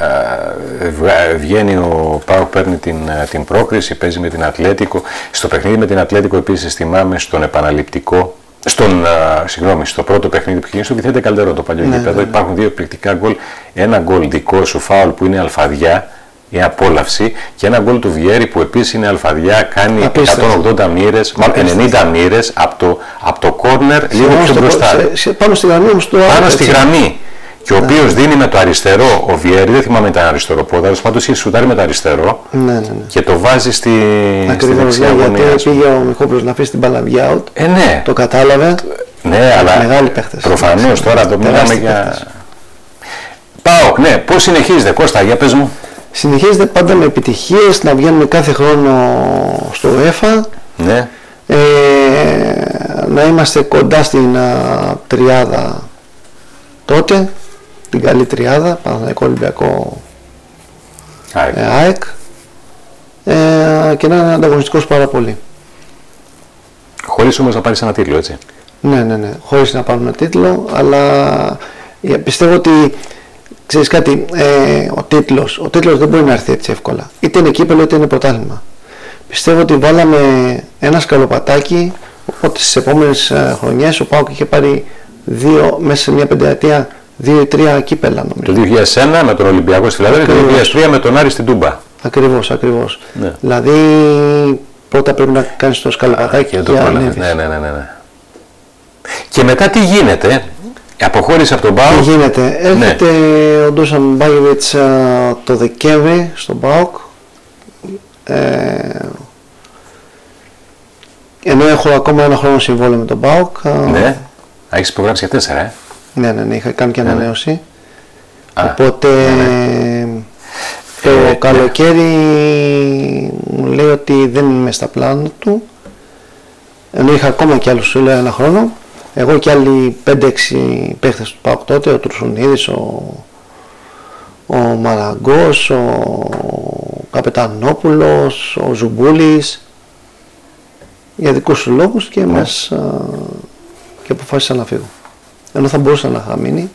ε, βγαίνει ο Πάου, παίρνει την, ε, την πρόκριση, παίζει με την Ατλέτικο. Στο παιχνίδι με την Ατλέτικο επίσης θυμάμαι στον επαναληπτικό στον, α, συγγνώμη, στο πρώτο παιχνίδι που γίνει στο Βιθέντε Καλτερό το παλιό ναι, γήπεδο. Ναι, ναι. Υπάρχουν δύο εκπληκτικά γκολ. Ένα γκολ δικό σου φάουλ που είναι αλφαδιά, η απόλαυση, και ένα γκολ του Βιέρη που επίσης είναι αλφαδιά, κάνει Απίστευτο. 180 μοίρες, μάλλον 90 μοίρες από το, από το κόρνερ λίγο πιο μπροστά. Σε, σε, πάνω στη γραμμή όμως το Πάνω στη γραμμή και ο οποίος δίνει με το αριστερό, ο Βιέρη, δεν θυμάμαι ήταν αριστερό πόδαρο, πάντως είχε σουτάρει με το αριστερό ναι, ναι, ναι. και το βάζει στη, στη δεξιά ναι, γωνία. Γιατί πήγε ο Μιχόπουλος να αφήσει την μπαλαβιά out. Ε, ναι. Το κατάλαβε. Ναι, αλλά μεγάλοι παίχτες. Προφανώς τώρα το μιλάμε για. Πάω, ναι, πώς συνεχίζεται, Κώστα, για πες μου. Συνεχίζεται πάντα με επιτυχίες να βγαίνουμε κάθε χρόνο στο ΕΦΑ. Ναι. Ε, να είμαστε κοντά στην α, τριάδα τότε την καλή τριάδα, Παναθηναϊκό Ολυμπιακό ΑΕΚ, ε, ΑΕΚ ε, και να είναι ανταγωνιστικός πάρα πολύ. Χωρίς όμως να πάρεις ένα τίτλο, έτσι. Ναι, ναι, ναι. Χωρίς να πάρουμε ένα τίτλο, αλλά ε, πιστεύω ότι ξέρεις κάτι, ε, ο τίτλος, ο τίτλος δεν μπορεί να έρθει έτσι εύκολα. Είτε είναι κύπελο είτε είναι πρωτάθλημα. πιστεύω ότι βάλαμε ένα σκαλοπατάκι οπότε στις επόμενες ε, χρονιές ο Πάουκ είχε πάρει δύο, μέσα σε μια πενταετία δύο ή τρία κύπελα νομίζω. Το 2001 με τον Ολυμπιακό στη Φιλαδέλφια και το 2003 με τον Άρη στην Τούμπα. Ακριβώς, ακριβώς. Ναι. Δηλαδή πρώτα πρέπει να κάνεις το σκαλοπατάκι και να ανέβεις. Ναι, ναι, ναι, ναι. Και μετά τι γίνεται, αποχώρησε από τον ΠΑΟΚ. Τι γίνεται, έρχεται ναι. ο Ντούσαν Μπάγεβιτς το Δεκέμβρη στον ΠΑΟΚ. Ε, ενώ έχω ακόμα ένα χρόνο συμβόλαιο με τον ΠΑΟΚ. Ναι, έχεις υπογράψει για τέσσερα, ε. Ναι, ναι, ναι, είχα κάνει και ναι, ναι. ανανέωση. Οπότε ναι, το ε, καλοκαίρι μου λέει ότι δεν είμαι στα πλάνα του. Ενώ είχα ακόμα και άλλους, λέω ένα χρόνο. Εγώ και άλλοι 5-6 παίχτες του ΠΑΟΚ τότε, ο Τουρσουνίδης, ο, ο Μαραγκός, ο Καπετανόπουλος, ο Ζουμπούλης, για δικούς τους λόγους και, μας, και αποφάσισα να φύγω. Ενώ θα μπορούσα να είχα μείνει,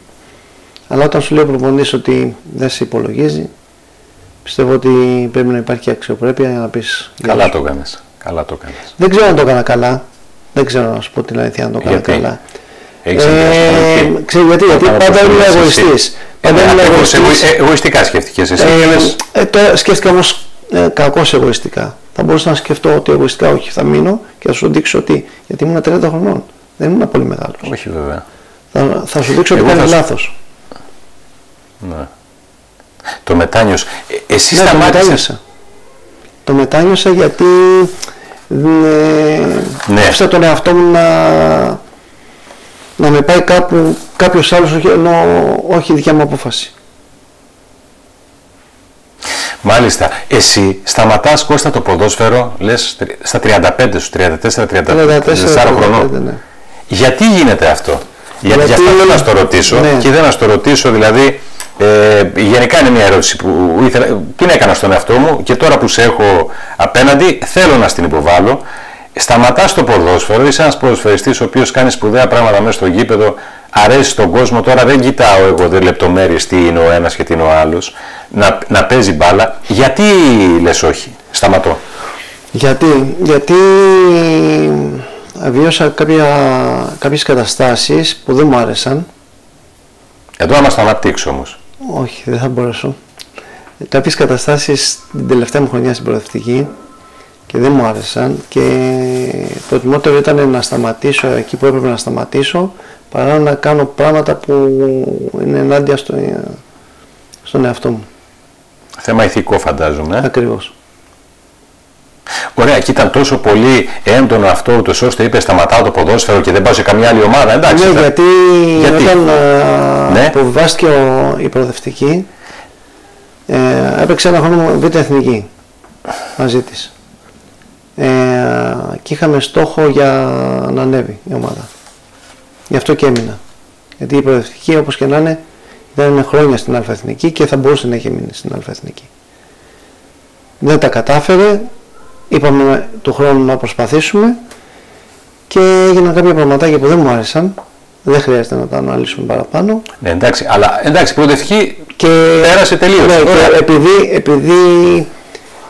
αλλά όταν σου λέει ο προπονητής ότι δεν σε υπολογίζει, πιστεύω ότι πρέπει να υπάρχει αξιοπρέπεια για να πεις... Καλά το έκανες. Καλά το έκανες. Δεν ξέρω αν το έκανα καλά. Δεν ξέρω να σου πω την αλήθεια αν το έκανα καλά. Έχεις ε, ξέρω γιατί, γιατί πάντα είμαι εγωιστής. Πάντα είμαι εγωιστής. Εγωιστικά σκέφτηκες εσύ. Ε, ε, σκέφτηκα όμως ε, κακώς εγωιστικά. Θα μπορούσα να σκεφτώ ότι εγωιστικά όχι, θα μείνω και θα σου δείξω ότι. Γιατί ήμουν 30 χρονών. Δεν ήμουν πολύ μεγάλος. Όχι βέβαια. Θα, θα σου δείξω ότι κάνει θα... λάθος. Ναι. Το μετάνιωσε. Ε, εσύ ναι, σταμάτησε. Το μετάνιωσα γιατί ε, ναι. άφησα τον εαυτό μου να, να με πάει κάπου κάποιος άλλος όχι, ενώ, όχι δικιά μου απόφαση. Μάλιστα. Εσύ σταματάς Κώστα το ποδόσφαιρο, λες στα 35 σου, 34, 34, 34 χρονών. Ναι. Γιατί γίνεται αυτό; Γιατί, Γιατί... αυτό θέλω να στο ρωτήσω ναι. και δεν να στο ρωτήσω δηλαδή ε, γενικά είναι μια ερώτηση που ήθελα, την έκανα στον εαυτό μου και τώρα που σε έχω απέναντι θέλω να στην υποβάλω. Σταματάς το ποδόσφαιρο, είσαι ένας ποδοσφαιριστής ο οποίος κάνει σπουδαία πράγματα μέσα στο γήπεδο, αρέσει στον κόσμο. Τώρα δεν κοιτάω εγώ δεν λεπτομέρειες τι είναι ο ένας και τι είναι ο άλλος. Να, να παίζει μπάλα. Γιατί λες όχι, σταματώ. Γιατί, γιατί βίωσα κάποια, κάποιες καταστάσεις που δεν μου άρεσαν. Εδώ να μας το αναπτύξω όμως. Όχι, δεν θα μπορέσω. Κάποιες καταστάσεις την τελευταία μου χρονιά στην προοδευτική και δεν μου άρεσαν και το προτιμότερο ήταν να σταματήσω εκεί που έπρεπε να σταματήσω παρά να κάνω πράγματα που είναι ενάντια στο, στον εαυτό μου. Θέμα ηθικό φαντάζομαι. Ακριβώς. Ωραία, και ήταν τόσο πολύ έντονο αυτό, ούτως ώστε είπε σταματάω το ποδόσφαιρο και δεν πάω σε καμιά άλλη ομάδα. Εντάξει, ναι, γιατί, γιατί, όταν ναι. αποβιβάστηκε η προοδευτική, ε, έπαιξε ένα χρόνο β' εθνική μαζί της. Ε, και είχαμε στόχο για να ανέβει η ομάδα. Γι' αυτό και έμεινα. Γιατί η προοδευτική, όπως και να είναι, ήταν χρόνια στην Α' Εθνική και θα μπορούσε να έχει μείνει στην Α' Εθνική. Δεν τα κατάφερε, είπαμε του χρόνου να προσπαθήσουμε και έγιναν κάποια πραγματάκια που δεν μου άρεσαν. Δεν χρειάζεται να τα αναλύσουμε παραπάνω. Ναι, εντάξει, αλλά εντάξει, προοδευτική και πέρασε τελείως. Ναι, και επειδή, επειδή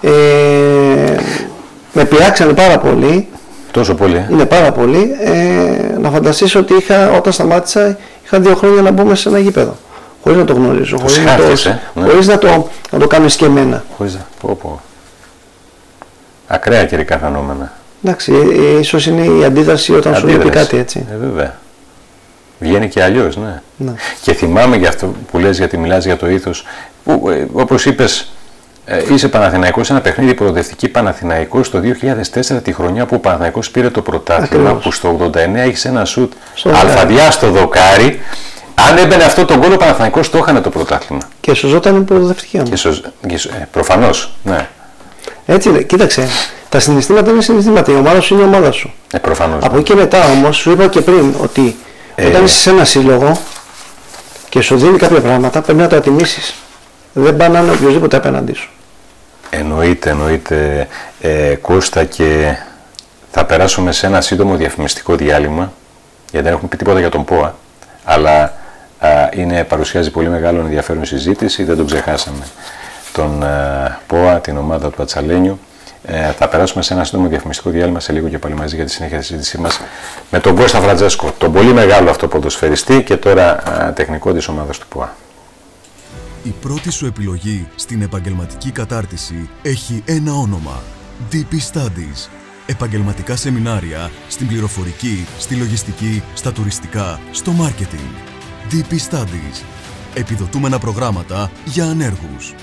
ε, με πειράξανε πάρα πολύ. Τόσο πολύ. Ναι, πάρα πολύ. Ε, να φανταστείς ότι είχα, όταν σταμάτησα είχα δύο χρόνια να μπούμε σε ένα γήπεδο. Χωρίς να το γνωρίζω, χωρίς, να, το, ε, ναι. χωρίς να, το, να το κάνεις και εμένα. Χωρίς να, πω, πω. Ακραία καιρικά φαινόμενα. Εντάξει, ε, ε, ίσως είναι η αντίδραση όταν σου λέει κάτι έτσι. Ε, βέβαια. Βγαίνει και αλλιώς, ναι. ναι. Και θυμάμαι για αυτό που λες γιατί μιλάς για το ήθος, που ε, όπως είπες, ε, είσαι Παναθηναϊκός, ένα παιχνίδι προοδευτική Παναθηναϊκός το 2004, τη χρονιά που ο Παναθηναϊκός πήρε το πρωτάθλημα, που στο 89 έχεις ένα σουτ αλφαδιά στο δοκάρι. Αν έμπαινε αυτό το γκολ, ο Παναθηναϊκός το είχαν το πρωτάθλημα. Και σωζόταν η προοδευτική. Και σωζ... ε, προφανώς, ναι. Έτσι είναι, κοίταξε. Τα συναισθήματα είναι συναισθήματα. Η ομάδα σου είναι η ομάδα σου. Ε, προφανώς. Από εκεί και μετά όμως, σου είπα και πριν ότι ε, όταν είσαι σε ένα σύλλογο και σου δίνει κάποια πράγματα, πρέπει να το ατιμήσει. Δεν πάνε να είναι οποιοδήποτε απέναντί σου. Εννοείται, εννοείται ε, Κώστα και θα περάσουμε σε ένα σύντομο διαφημιστικό διάλειμμα γιατί δεν έχουμε πει τίποτα για τον ΠΟΑ αλλά α, είναι, παρουσιάζει πολύ μεγάλο ενδιαφέρον συζήτηση, δεν τον ξεχάσαμε τον ε, ΠΟΑ, την ομάδα του Ατσαλένιου Ε, θα περάσουμε σε ένα σύντομο διαφημιστικό διάλειμμα σε λίγο και πάλι μαζί για τη συνέχεια της συζήτησής μας με τον Κώστα Φραντζέσκο, τον πολύ μεγάλο αυτό ποδοσφαιριστή και τώρα τεχνικό της ομάδας του ΠΟΑ. Η πρώτη σου επιλογή στην επαγγελματική κατάρτιση έχει ένα όνομα. DP Studies. Επαγγελματικά σεμινάρια στην πληροφορική, στη λογιστική, στα τουριστικά, στο μάρκετινγκ. DP Studies. Επιδοτούμενα προγράμματα για ανέργους.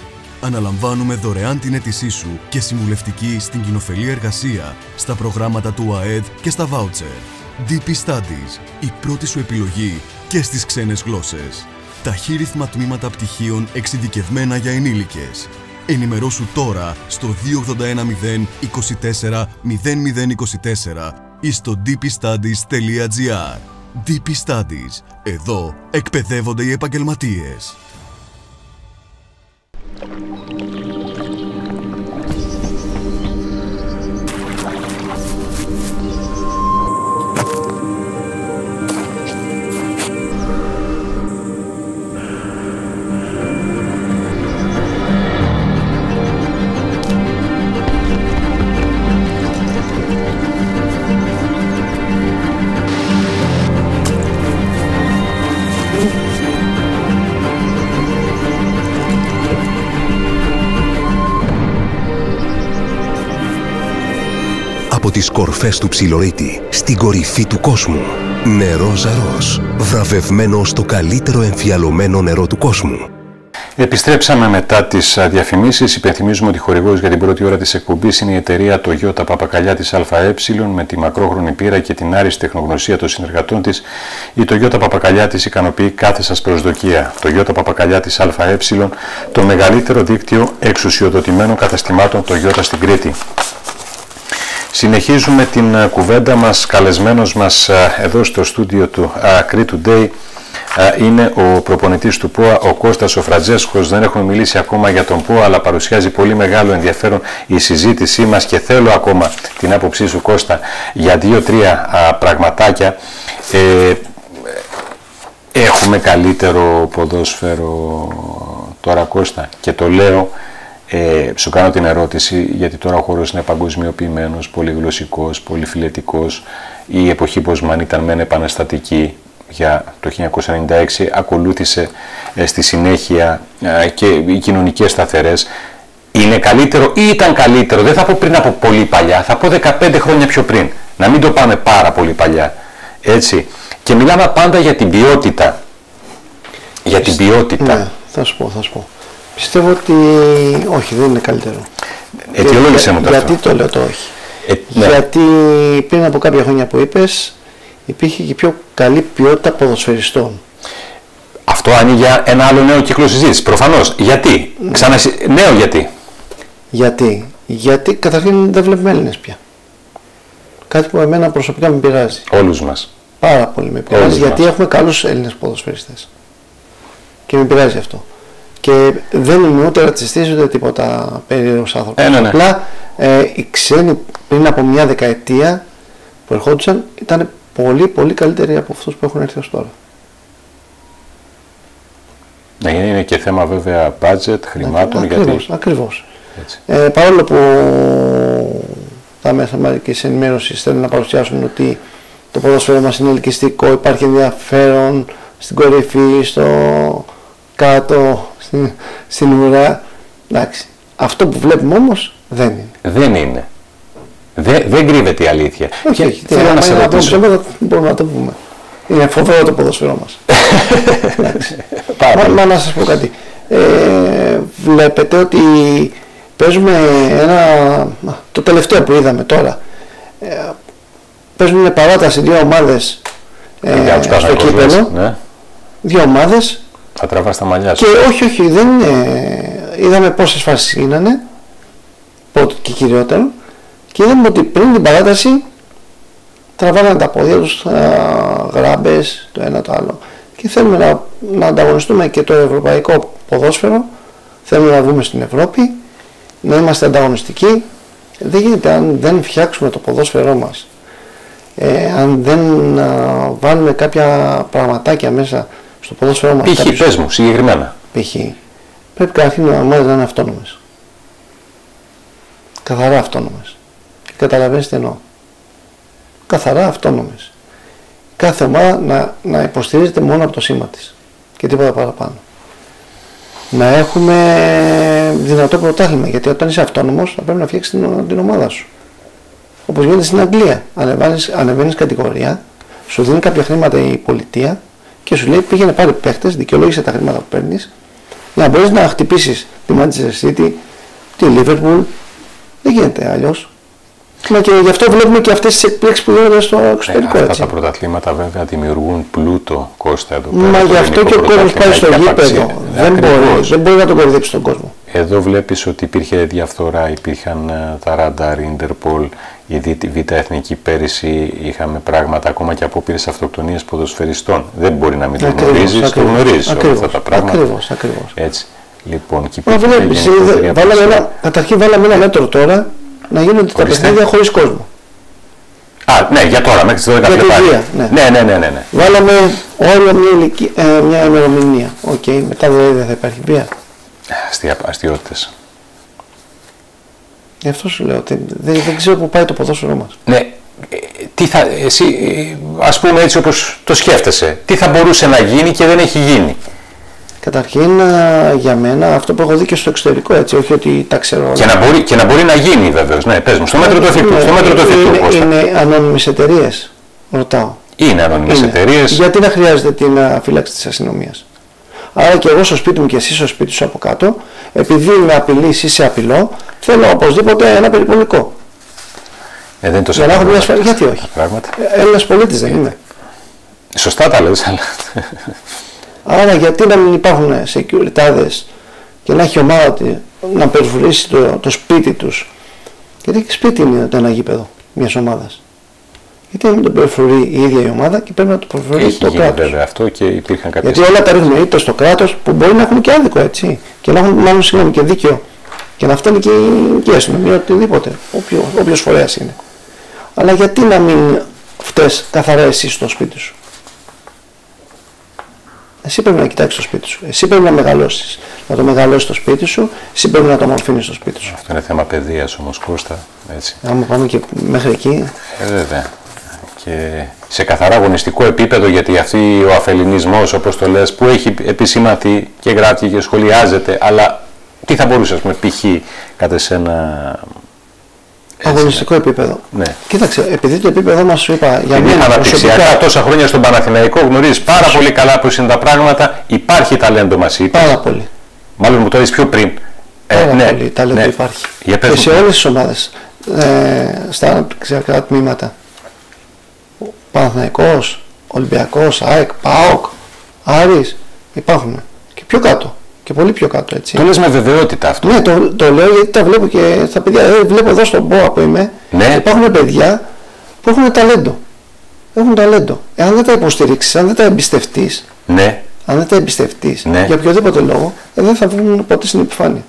Αναλαμβάνουμε δωρεάν την αίτησή σου και συμβουλευτική στην κοινοφελή εργασία, στα προγράμματα του ΑΕΔ και στα βάουτσερ. DP Studies. Η πρώτη σου επιλογή και στις ξένες γλώσσες ταχύρυθμα τμήματα πτυχίων εξειδικευμένα για ενήλικες. Ενημερώσου τώρα στο 2810 24 0024 ή στο dpstudies.gr. DP Studies. Εδώ εκπαιδεύονται οι επαγγελματίες. Τις κορφές του ψιλορίτη, στην κορυφή του κόσμου. Νερό Ζαρός, βραβευμένο στο καλύτερο εμφιαλωμένο νερό του κόσμου. Επιστρέψαμε μετά τις διαφημίσεις. Υπενθυμίζουμε ότι χορηγός για την πρώτη ώρα της εκπομπής είναι η εταιρεία Toyota Παπακαλιά της ΑΕ με τη μακρόχρονη πείρα και την άριστη τεχνογνωσία των συνεργατών της. Η Toyota Παπακαλιά της ικανοποιεί κάθε σας προσδοκία. Toyota Παπακαλιά της ΑΕ, το μεγαλύτερο δίκτυο εξουσιοδοτημένων καταστημάτων Toyota στην Κρήτη. Συνεχίζουμε την ε, κουβέντα μας, καλεσμένος μας ε, εδώ στο στούντιο του Crete Today ε, είναι ο προπονητής του ΠΟΑ, ο Κώστας ο Φρατζέσκος. Δεν έχουμε μιλήσει ακόμα για τον ΠΟΑ, αλλά παρουσιάζει πολύ μεγάλο ενδιαφέρον η συζήτησή μας και θέλω ακόμα την άποψή σου Κώστα για δύο-τρία πραγματάκια. Ε, έχουμε καλύτερο ποδόσφαιρο τώρα Κώστα και το λέω ε, σου κάνω την ερώτηση, γιατί τώρα ο χώρος είναι παγκοσμιοποιημένος, πολυγλωσσικός, πολυφιλετικός. Η εποχή Μποσμάν ήταν μεν επαναστατική για το 1996, ακολούθησε ε, στη συνέχεια ε, και οι κοινωνικές σταθερές. Είναι καλύτερο ή ήταν καλύτερο, δεν θα πω πριν από πολύ παλιά, θα πω 15 χρόνια πιο πριν. Να μην το πάμε πάρα πολύ παλιά. Έτσι. Και μιλάμε πάντα για την ποιότητα. Για την ποιότητα. Ναι, θα σου πω, θα σου πω. Πιστεύω ότι όχι, δεν είναι καλύτερο. Αιτιολόγησέ μου το Γιατί το λέω το όχι; Ε, ναι. Γιατί πριν από κάποια χρόνια που είπες, υπήρχε και πιο καλή ποιότητα ποδοσφαιριστών. Αυτό ανοίγει ένα άλλο νέο κύκλο συζήτησης. Προφανώς. Γιατί; Ναι. Ξανα... Νέο γιατί; Γιατί; Γιατί καταρχήν δεν βλέπουμε Έλληνες πια. Κάτι που εμένα προσωπικά με πειράζει. Όλους μας. Πάρα πολύ με πειράζει. γιατί έχουμε καλούς Έλληνες ποδοσφαιριστές. Και με πειράζει αυτό και δεν είμαι ούτε ρατσιστής ούτε τίποτα περίεργος άνθρωπος. Ε, ναι, ναι. Απλά ε, οι ξένοι πριν από μια δεκαετία που ερχόντουσαν ήταν πολύ πολύ καλύτεροι από αυτούς που έχουν έρθει ως τώρα. Ναι, είναι και θέμα βέβαια budget, χρημάτων. Ακριβώς, γιατί... ακριβώς. Ε, παρόλο που τα μέσα μαζικής ενημέρωσης θέλουν να παρουσιάσουν ότι το ποδόσφαιρο μας είναι ελκυστικό, υπάρχει ενδιαφέρον στην κορυφή, στο κάτω, στην, στην ουρά. Εντάξει. Αυτό που βλέπουμε όμως δεν είναι. Δεν είναι. Δεν, δεν κρύβεται η αλήθεια. Όχι, όχι. Θέλω να σε ρωτήσω. Δεν μπορούμε να το πούμε. Είναι φοβερό το ποδοσφαιρό μας. Μα, μα να σας πω κάτι. Ε, βλέπετε ότι παίζουμε ένα... Το τελευταίο που είδαμε τώρα. Ε, παίζουμε παράταση δύο ομάδες ε, στο κύπελο. Ναι. Δύο ομάδες θα τραβά τα μαλλιά σου. Και όχι, όχι, δεν είναι. Είδαμε πόσες φάσεις γίνανε. Πρώτο και κυριότερο. Και είδαμε ότι πριν την παράταση τραβάγανε τα πόδια τους, γράμπες, το ένα το άλλο. Και θέλουμε να, να ανταγωνιστούμε και το ευρωπαϊκό ποδόσφαιρο. Θέλουμε να βγούμε στην Ευρώπη, να είμαστε ανταγωνιστικοί. Δεν γίνεται αν δεν φτιάξουμε το ποδόσφαιρό μας. Ε, αν δεν βάλουμε κάποια πραγματάκια μέσα στο ποδόσφαιρο μας. Π.χ. πες μου συγκεκριμένα. Π.χ. Πρέπει καταρχήν οι ομάδες να είναι αυτόνομες. Καθαρά αυτόνομες. Καταλαβαίνετε τι εννοώ. Καθαρά αυτόνομες. Κάθε ομάδα να, να υποστηρίζεται μόνο από το σήμα της και τίποτα παραπάνω. Να έχουμε δυνατό πρωτάθλημα γιατί όταν είσαι αυτόνομος θα πρέπει να φτιάξεις την, την ομάδα σου. Όπως γίνεται στην Αγγλία. Ανεβαίνεις κατηγορία, σου δίνει κάποια χρήματα η πολιτεία και σου λέει πήγαινε πάρει παίχτες, δικαιολόγησε τα χρήματα που παίρνεις για να μπορείς να χτυπήσεις τη Manchester City, τη Liverpool. Δεν γίνεται αλλιώς. Μα και γι' αυτό βλέπουμε και αυτές τις εκπλήξεις που γίνονται στο εξωτερικό. Ε, αυτά τα πρωταθλήματα βέβαια δημιουργούν πλούτο κόστα εδώ πέρα. Μα γι' αυτό και ο κόσμος πάει στο γήπεδο. Δεν μπορεί, δεν μπορεί να τον κορυδέψει τον κόσμο. Εδώ βλέπεις ότι υπήρχε διαφθορά, υπήρχαν ε, τα ραντάρ, Ιντερπολ, η Β' Εθνική πέρυσι είχαμε πράγματα ακόμα και απόπειρες αυτοκτονία ποδοσφαιριστών. Δεν μπορεί να μην το γνωρίζεις, το γνωρίζεις όλα αυτά τα πράγματα. Ακριβώς, ακριβώς. Έτσι. Λοιπόν, και βάλαμε ένα, καταρχήν βάλαμε ένα μέτρο τώρα να γίνονται τα παιχνίδια χωρίς κόσμο. Α, ναι, για τώρα, μέχρι τις 12 Φλεβάρι. Ναι. ναι, ναι, ναι, ναι, ναι. Βάλαμε όριο μια, ηλικία, ε, μια ημερομηνία. OK, okay, μετά δηλαδή δεν θα υπάρχει βία. Αστειότητες. Γι' αυτό σου λέω ότι δεν, δεν ξέρω πού πάει το ποδόσφαιρό μας. Ναι, ε, τι θα, εσύ ας πούμε έτσι όπως το σκέφτεσαι, τι θα μπορούσε να γίνει και δεν έχει γίνει; Καταρχήν για μένα αυτό που έχω δει και στο εξωτερικό έτσι, όχι ότι τα ξέρω Και να μπορεί, και να μπορεί να γίνει βεβαίως, ναι πες μου, στο μέτρο του εφικτού, στο μέτρο του εφικτού. Είναι, είναι ανώνυμες εταιρείες, ρωτάω. Είναι ανώνυμες εταιρείες. Γιατί να χρειάζεται την φύλαξη της αστυνομίας; Άρα και εγώ στο σπίτι μου και εσύ στο σπίτι σου από κάτω, επειδή με απειλεί ή σε απειλώ, θέλω οπωσδήποτε ένα περιπολικό. Ε, δεν είναι Για να έχω μια ασφαλή. Γιατί όχι; Πράγματα. Ε, Έλληνας πολίτης δεν είμαι. Σωστά τα λες, αλλά. Άρα γιατί να μην υπάρχουν security και να έχει ομάδα να περιφρουρήσει το, το σπίτι τους; Γιατί σπίτι είναι το ένα γήπεδο μιας ομάδας. Γιατί δεν το περιφρουρεί η ίδια η ομάδα και πρέπει να το περιφρουρεί το κράτος. βέβαια αυτό και υπήρχαν κάποιες. Γιατί όλα τα ρίχνουν είτε στο κράτος που μπορεί να έχουν και άδικο έτσι. Και να έχουν μάλλον συγγνώμη και δίκαιο. Και να φτάνει και, και η αστυνομία οτιδήποτε. Όποιο φορέας είναι. Αλλά γιατί να μην φταίει καθαρά εσύ στο σπίτι σου; Εσύ πρέπει να κοιτάξεις το σπίτι σου. Εσύ πρέπει να μεγαλώσεις. Να το μεγαλώσεις το σπίτι σου, εσύ πρέπει να το μορφύνεις στο σπίτι σου. Αυτό είναι θέμα παιδείας όμως, Κώστα. Έτσι. Άμα πάμε και μέχρι εκεί. Ε, βέβαια και σε καθαρά αγωνιστικό επίπεδο γιατί αυτή ο αφελινισμός όπως το λες που έχει επισημαθεί και γράφει και σχολιάζεται αλλά τι θα μπορούσε ας πούμε π.χ. κατά σε ένα Αγωνιστικό επίπεδο. Ναι. Κοίταξε, επειδή το επίπεδο μας σου είπα για μένα. Αναπτυξιακά τόσα χρόνια στον Παναθηναϊκό γνωρίζεις πάρα πολύ καλά πώς είναι τα πράγματα. Υπάρχει ταλέντο μας είπες. Πάρα πολύ. Μάλλον μου το είπες πιο πριν. Ε, πάρα ναι, πολύ ταλέντο ναι. υπάρχει. Για και σε όλες τις ομάδες. Ε, στα αναπτυξιακά τμήματα. Παναθηναϊκός, Ολυμπιακός, ΑΕΚ, ΠΑΟΚ, Άρης, υπάρχουν και πιο κάτω και πολύ πιο κάτω έτσι. Το λες με βεβαιότητα αυτό. Ναι, το, το λέω γιατί τα βλέπω και στα παιδιά, ε, βλέπω εδώ στον ΠΟΑ που είμαι, ναι. υπάρχουν παιδιά που έχουν ταλέντο. Έχουν ταλέντο. Εάν δεν τα υποστηρίξεις, αν δεν τα εμπιστευτείς, ναι. αν δεν τα εμπιστευτείς ναι. για οποιοδήποτε λόγο, ε, δεν θα βγουν ποτέ στην επιφάνεια.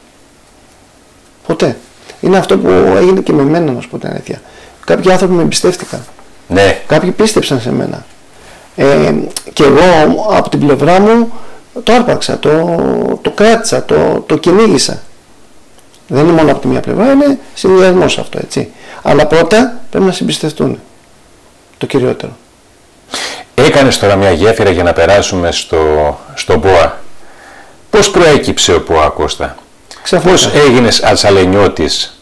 Ποτέ. Είναι αυτό που έγινε και με μένα, να σου πω την αλήθεια. Κάποιοι άνθρωποι με εμπιστεύτηκαν. Ναι. Κάποιοι πίστεψαν σε μένα. Ε, και εγώ από την πλευρά μου το άρπαξα, το, το κράτησα, το, το κυνήγησα. Δεν είναι μόνο από τη μία πλευρά, είναι συνδυασμός αυτό, έτσι. Αλλά πρώτα πρέπει να συμπιστευτούν. Το κυριότερο. Έκανες τώρα μια γέφυρα για να περάσουμε στο, στο ΠΟΑ. Πώς προέκυψε ο ΠΟΑ, Κώστα; Πώς έγινες ατσαλενιώτης,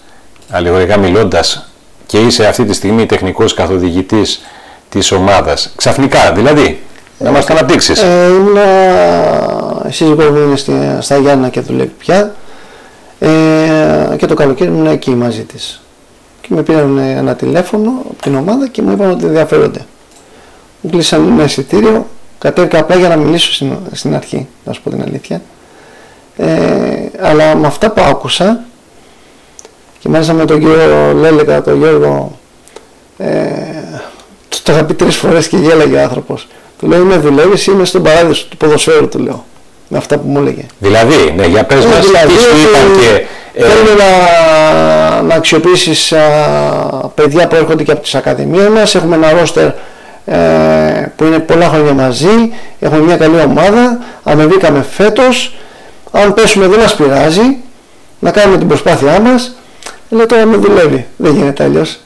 αλληγορικά μιλώντας, και είσαι αυτή τη στιγμή τεχνικός καθοδηγητής της ομάδας. Ξαφνικά δηλαδή, να μας τα αναπτύξεις. Ε, ήμουν σύζυγός μου είναι στη, στα Γιάννα και δουλεύει πια ε, και το καλοκαίρι ήμουν εκεί μαζί της. Και με πήραν ένα τηλέφωνο από την ομάδα και μου είπαν ότι ενδιαφέρονται. Μου κλείσαν ένα εισιτήριο, κατέβηκα απλά για να μιλήσω στην, στην αρχή, να σου πω την αλήθεια. Ε, αλλά με αυτά που άκουσα και μάλιστα με τον κύριο Λέλεκα, τον Γιώργο, ε, το είχα πει τρεις φορές και γέλαγε ο άνθρωπος. Του λέω είμαι δουλεύεις, είμαι στον παράδεισο του ποδοσφαίρου του λέω. Με αυτά που μου έλεγε. Δηλαδή, ναι, για πες ε, μας δηλαδή, τι σου είπαν και... Ε... Θέλω να, να αξιοποιήσεις α, παιδιά που έρχονται και από τις ακαδημίες μας. Έχουμε ένα ρόστερ ε, που είναι πολλά χρόνια μαζί. Έχουμε μια καλή ομάδα. Ανεβήκαμε φέτος. Αν πέσουμε δεν μας πειράζει. Να κάνουμε την προσπάθειά μας Λέω τώρα με δουλεύει, δεν γίνεται αλλιώς.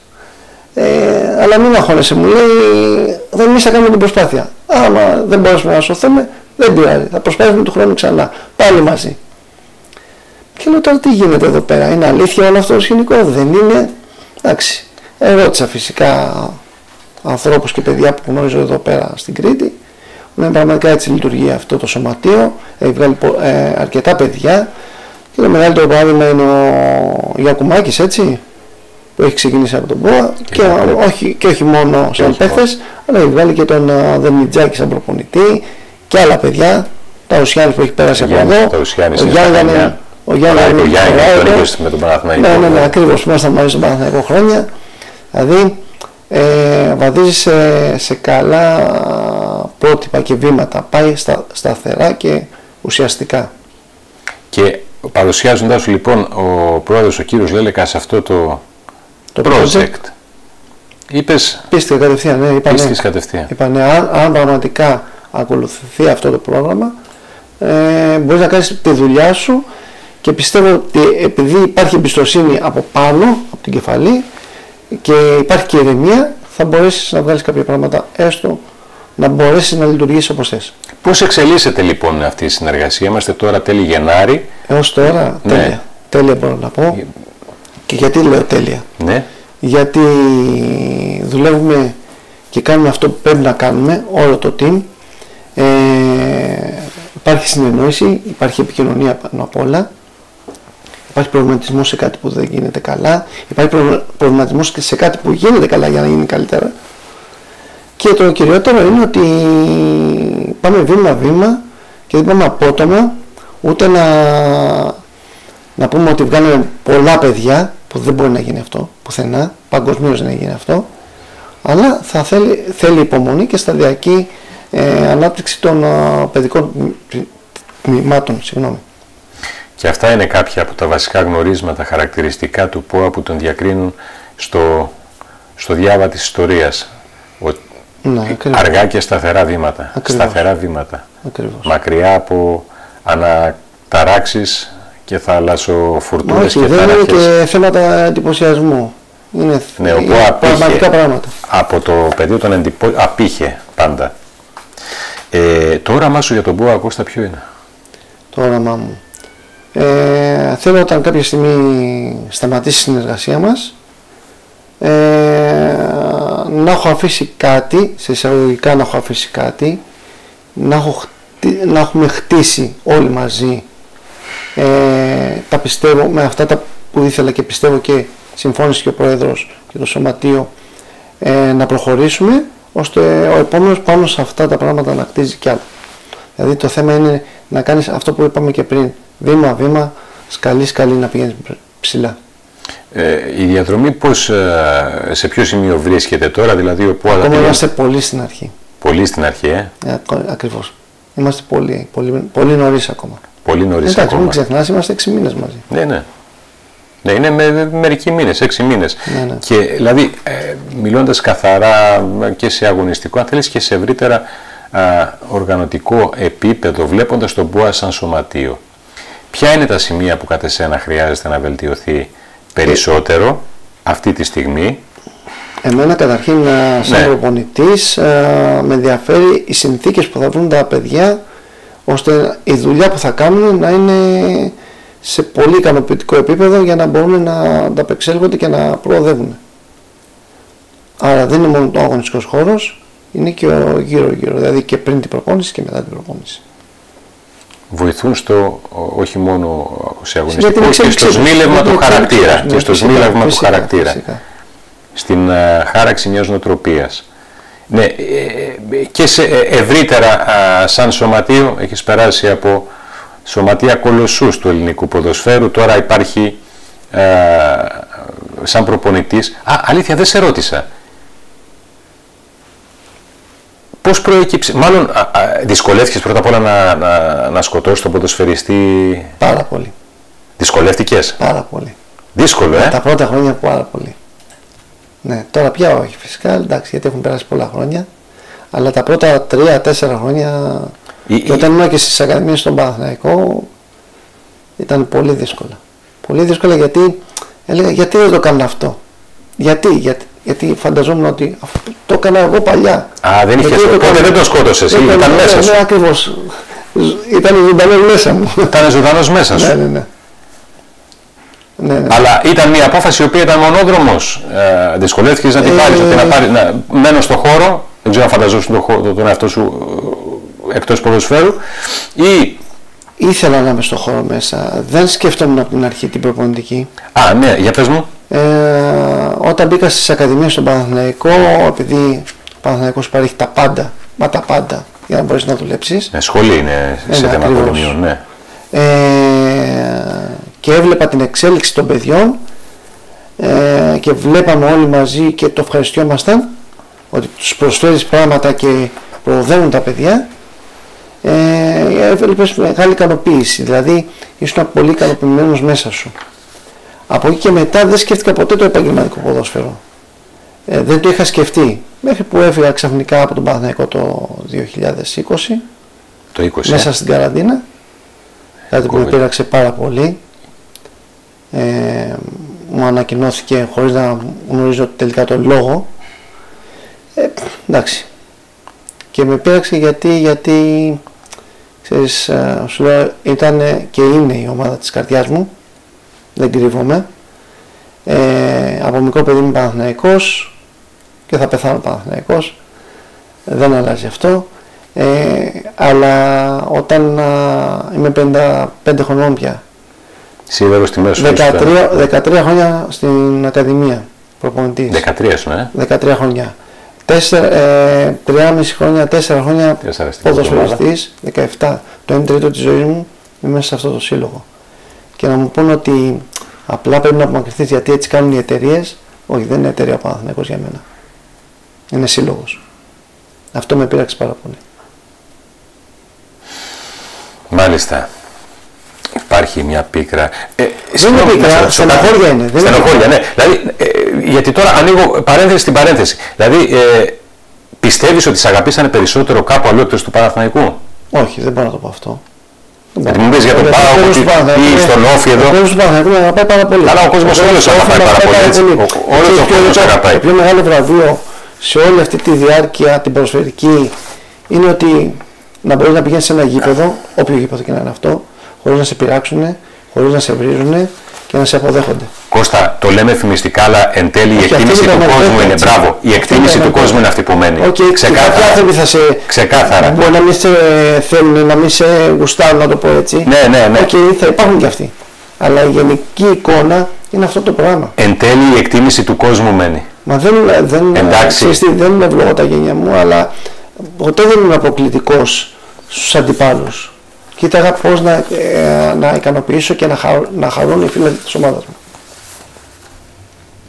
Ε, αλλά μην αγχώνεσαι, μου λέει, δεν εμεί θα κάνουμε την προσπάθεια. Άμα δεν μπορέσουμε να σωθούμε, δεν πειράζει. Θα προσπαθήσουμε του χρόνου ξανά. Πάλι μαζί. Και λέω τώρα τι γίνεται εδώ πέρα, είναι αλήθεια όλο αυτό το σκηνικό, δεν είναι. Εντάξει. Ερώτησα φυσικά ανθρώπους και παιδιά που γνωρίζω εδώ πέρα στην Κρήτη. Ναι, πραγματικά έτσι λειτουργεί αυτό το σωματείο. Έχει βγάλει ε, αρκετά παιδιά. Και το μεγαλύτερο παράδειγμα είναι ο Γιακουμάκης, έτσι, που έχει ξεκινήσει από τον ΠΟΑ και, όχι, και όχι μόνο σαν παίχτες, αλλά έχει βγάλει και τον uh, Δερμιτζάκη σαν προπονητή και άλλα παιδιά. Τα Ουσιάννης που έχει πέρασει από εδώ. Ο Γιάννη ο Γιάννη με τον Παναθηναϊκό. Ναι, ναι, ναι, ακριβώς. Ήμασταν μαζί στον Παναθηναϊκό χρόνια. Δηλαδή, ε, βαδίζει σε, σε καλά πρότυπα και βήματα. Πάει στα, σταθερά και ουσιαστικά. Και παρουσιάζοντάς σου λοιπόν ο πρόεδρος ο κύριος Λέλεκα σε αυτό το, το project, project είπες... Πίστηκε κατευθείαν, ναι, είπανε, κατευθείαν. Είπανε, αν, αν πραγματικά ακολουθηθεί αυτό το πρόγραμμα, ε, μπορείς να κάνεις τη δουλειά σου και πιστεύω ότι επειδή υπάρχει εμπιστοσύνη από πάνω, από την κεφαλή και υπάρχει και ηρεμία, θα μπορέσεις να βγάλεις κάποια πράγματα έστω να μπορέσει να λειτουργήσει όπως θες. Πώς εξελίσσεται λοιπόν αυτή η συνεργασία, είμαστε τώρα τέλη Γενάρη. Έως τώρα, ναι. τέλεια. Τέλεια μπορώ να πω. Και γιατί λέω τέλεια; Ναι. Γιατί δουλεύουμε και κάνουμε αυτό που πρέπει να κάνουμε, όλο το team. Ε, υπάρχει συνεννόηση, υπάρχει επικοινωνία πάνω απ' όλα. Υπάρχει προβληματισμός σε κάτι που δεν γίνεται καλά. Υπάρχει προβληματισμός και σε κάτι που γίνεται καλά για να γίνει καλύτερα. Και το κυριότερο είναι ότι πάμε βήμα-βήμα και δεν πάμε απότομα ούτε να, να πούμε ότι βγάλουμε πολλά παιδιά που δεν μπορεί να γίνει αυτό πουθενά, παγκοσμίως δεν γίνει αυτό αλλά θα θέλει, θέλει υπομονή και σταδιακή ε, ανάπτυξη των ε, παιδικών τμήματων. Συγγνώμη. Και αυτά είναι κάποια από τα βασικά γνωρίσματα χαρακτηριστικά του ΠΟΑ που τον διακρίνουν στο, στο διάβα της ιστορίας. Ναι, αργά και σταθερά βήματα. Ακριβώς. Σταθερά βήματα. Ακριβώς. Μακριά από αναταράξεις και θαλασσοφουρτούνες και δεν είναι και θέματα εντυπωσιασμού. Είναι ναι, πραγματικά πράγματα. Από το πεδίο των εντυπω... απήχε πάντα. Ε, το όραμά σου για τον Μπούα Κώστα ποιο είναι; Το όραμά μου. Ε, θέλω όταν κάποια στιγμή σταματήσει η συνεργασία μας ε, να έχω αφήσει κάτι, σε εισαγωγικά να έχω αφήσει κάτι, να, έχω, να έχουμε χτίσει όλοι μαζί ε, τα πιστεύω με αυτά τα που ήθελα και πιστεύω και συμφώνησε και ο Πρόεδρος και το Σωματείο ε, να προχωρήσουμε ώστε ο επόμενος πάνω σε αυτά τα πράγματα να κτίζει κι άλλο. Δηλαδή το θέμα είναι να κάνεις αυτό που είπαμε και πριν, βήμα-βήμα, σκαλί-σκαλί να πηγαίνεις ψηλά. Ε, η διαδρομή πώς, ε, σε ποιο σημείο βρίσκεται τώρα, δηλαδή ο Ακόμα πήγε... είμαστε πολύ στην αρχή. Πολύ στην αρχή, ε; ε ακριβώς. Είμαστε πολύ, πολύ, πολύ νωρίς ακόμα. Πολύ νωρίς Εντάξει, ακόμα. μην ξεχνάς, είμαστε 6 μήνες μαζί. Ναι, ναι. Ναι, είναι με, μερικοί μήνες, έξι μήνες. Ναι, ναι. Και δηλαδή, ε, μιλώντας καθαρά και σε αγωνιστικό, αν θέλεις και σε ευρύτερα οργανωτικό επίπεδο, βλέποντας τον ΠΟΑ σαν σωματείο, ποια είναι τα σημεία που κατά σένα χρειάζεται να βελτιωθεί περισσότερο αυτή τη στιγμή. Εμένα καταρχήν σαν ναι. προπονητής με ενδιαφέρει οι συνθήκες που θα βρουν τα παιδιά ώστε η δουλειά που θα κάνουν να είναι σε πολύ ικανοποιητικό επίπεδο για να μπορούν να ανταπεξέλθουν και να προοδεύουν. Άρα δεν είναι μόνο το αγωνιστικός χώρος, είναι και ο γύρω-γύρω, δηλαδή και πριν την προπόνηση και μετά την προπόνηση βοηθούν στο, όχι μόνο σε αγωνιστικό, και στο σμήλευμα του χαρακτήρα. Και στο σμήλευμα του χαρακτήρα. Στην uh, χάραξη μιας νοοτροπίας. Ναι, ε, ε, και σε ευρύτερα σαν σωματείο έχεις περάσει από σωματεία κολοσσούς του ελληνικού ποδοσφαίρου, τώρα υπάρχει σαν προπονητής. Α, αλήθεια δεν σε ρώτησα. Πώς προέκυψε, μάλλον δυσκολεύτηκες πρώτα απ' όλα να, να, να σκοτώσεις τον ποδοσφαιριστή; Πάρα πολύ. Δυσκολεύτηκες; Πάρα πολύ. Δύσκολο, ε; Τα πρώτα χρόνια πάρα πολύ. Ναι, τώρα πια όχι φυσικά, εντάξει, γιατί έχουν περάσει πολλά χρόνια. Αλλά τα πρώτα τρία-τέσσερα χρόνια. Η, και όταν ήμουν και στις ακαδημίες στον Παναθηναϊκό ήταν πολύ δύσκολα. Πολύ δύσκολα γιατί Έλεγα γιατί δεν το κάνω αυτό; Γιατί, γιατί, γιατί φανταζόμουν ότι το έκανα εγώ παλιά. Α, δεν είχες Οπότε δεν το σκότωσες, ήταν μέσα ναι, σου. Ναι, ακριβώς. Ήταν ζωντανό μέσα μου. Ήταν ζωντανός μέσα σου. ναι, ναι, ναι. Ναι, ναι. Αλλά ήταν μια απόφαση η οποία ήταν μονόδρομος. Ε, Δυσκολεύτηκες να την πάρεις. Ε, να πάρεις να, μένω στο χώρο, δεν ξέρω αν φανταζόσουν τον, το, τον εαυτό σου ε, εκτός ποδοσφαίρου, ή. Ήθελα να είμαι στο χώρο μέσα. Δεν σκέφτομαι από την αρχή την προπονητική. Α, ναι, για πες μου. Ε, όταν μπήκα στις ακαδημίες στον Παναθηναϊκό, επειδή ο Παναθηναϊκός παρέχει τα πάντα, μα τα πάντα, για να μπορείς να δουλέψεις. Ναι, σχολή είναι σε θέμα οικονομιών, ναι. Ε, και έβλεπα την εξέλιξη των παιδιών ε, και βλέπαμε όλοι μαζί και το ευχαριστιόμασταν ότι τους προσφέρεις πράγματα και προοδεύουν τα παιδιά ε, έβλεπες μεγάλη ικανοποίηση δηλαδή ήσουν πολύ ικανοποιημένος μέσα σου από εκεί και μετά δεν σκέφτηκα ποτέ το επαγγελματικό ποδόσφαιρο. Ε, δεν το είχα σκεφτεί μέχρι που έφυγα ξαφνικά από τον Παναθηναϊκό το 2020 το 20. μέσα στην καραντίνα. Κάτι που με πείραξε πάρα πολύ. Ε, μου ανακοινώθηκε χωρίς να γνωρίζω τελικά τον λόγο. Ε, εντάξει. Και με πείραξε γιατί, γιατί ξέρεις, ε, σου λέω ήταν και είναι η ομάδα της καρδιάς μου δεν κρύβομαι ε, από μικρό παιδί είμαι Παναθηναϊκός και θα πεθάνω Παναθηναϊκός δεν αλλάζει αυτό ε, αλλά όταν α, είμαι 55 χρονών πια Σίγουρα στη μέση 13, 13 χρόνια στην Ακαδημία προπονητής. 13 σου, ε; 13 χρόνια. 4, ε, 3,5 χρόνια, 4 χρόνια ποδοσφαιριστής, 17. Το 1 τρίτο της ζωής μου είμαι μέσα σε αυτό το σύλλογο. Και να μου πούνε ότι απλά πρέπει να απομακρυνθείς γιατί έτσι κάνουν οι εταιρείες. Όχι, δεν είναι εταιρεία Παναθηναϊκός για μένα. Είναι σύλλογος. Αυτό με πείραξε πάρα πολύ. Μάλιστα. Υπάρχει μια πίκρα. Ε, δεν είναι πίκρα, στεναχώρια είναι. Δεν στεναχώρια, ναι. Δηλαδή, ε, γιατί τώρα ανοίγω παρένθεση στην παρένθεση. Δηλαδή, ε, πιστεύεις ότι σε αγαπήσανε περισσότερο κάπου αλλού εκτός του Παναθηναϊκού; Όχι, δεν μπορώ να το πω αυτό. Γιατί μου πεις για τον Πάο ή στον Όφη εδώ. Ο κόσμος του Παναθηναϊκού αγαπάει πάρα πολύ. Αλλά ο κόσμος όλος αγαπάει πάρα πολύ. Όλος ο κόσμος αγαπάει. Το πιο μεγάλο βραβείο σε όλη αυτή τη διάρκεια την προσφαιρική είναι ότι να μπορείς να πηγαίνεις σε ένα γήπεδο, όποιο γήπεδο και να είναι αυτό, χωρίς να σε πειράξουν, χωρίς να σε βρίζουν και να σε αποδέχονται. Κώστα, το λέμε φημιστικά, αλλά εν τέλει η εκτίμηση του κόσμου είναι μπράβο. Η εκτίμηση του κόσμου είναι αυτή που μένει. Okay, Ξεκάθαρα. Κάποιοι άνθρωποι θα σε. Ξεκάθαρα. Μπορεί να μην σε θέλουν, να μην σε γουστάρουν, να το πω έτσι. Ναι, ναι, ναι. Okay, θα υπάρχουν και αυτοί. Αλλά η γενική εικόνα είναι αυτό το πράγμα. Εν τέλει η εκτίμηση του κόσμου μένει. Μα δεν, δεν, Εντάξει. δεν είναι ευλογώ τα γένια μου, αλλά ποτέ δεν είμαι αποκλειτικό στους αντιπάλους κοίταγα πώς να, ε, να ικανοποιήσω και να, χα, να χαρούν οι φίλοι της ομάδας μου.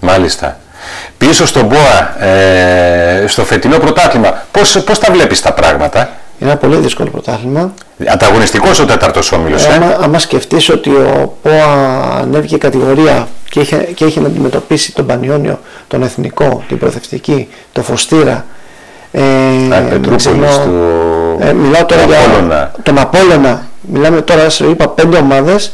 Μάλιστα. Πίσω στον ΠΟΑ, ε, στο φετινό πρωτάθλημα, πώς, πώς τα βλέπεις τα πράγματα; Είναι ένα πολύ δύσκολο πρωτάθλημα. Ανταγωνιστικός ο τέταρτος όμιλος. Ε, ε. Άμα, σκεφτείς ότι ο ΠΟΑ ανέβηκε κατηγορία και είχε, και είχε να αντιμετωπίσει τον Πανιόνιο, τον Εθνικό, την Προθευτική, το Φωστήρα, ε, Πετρούπολης, του... ε, μιλάω τώρα για τον Απόλλωνα. Μιλάμε τώρα, σε είπα, πέντε ομάδες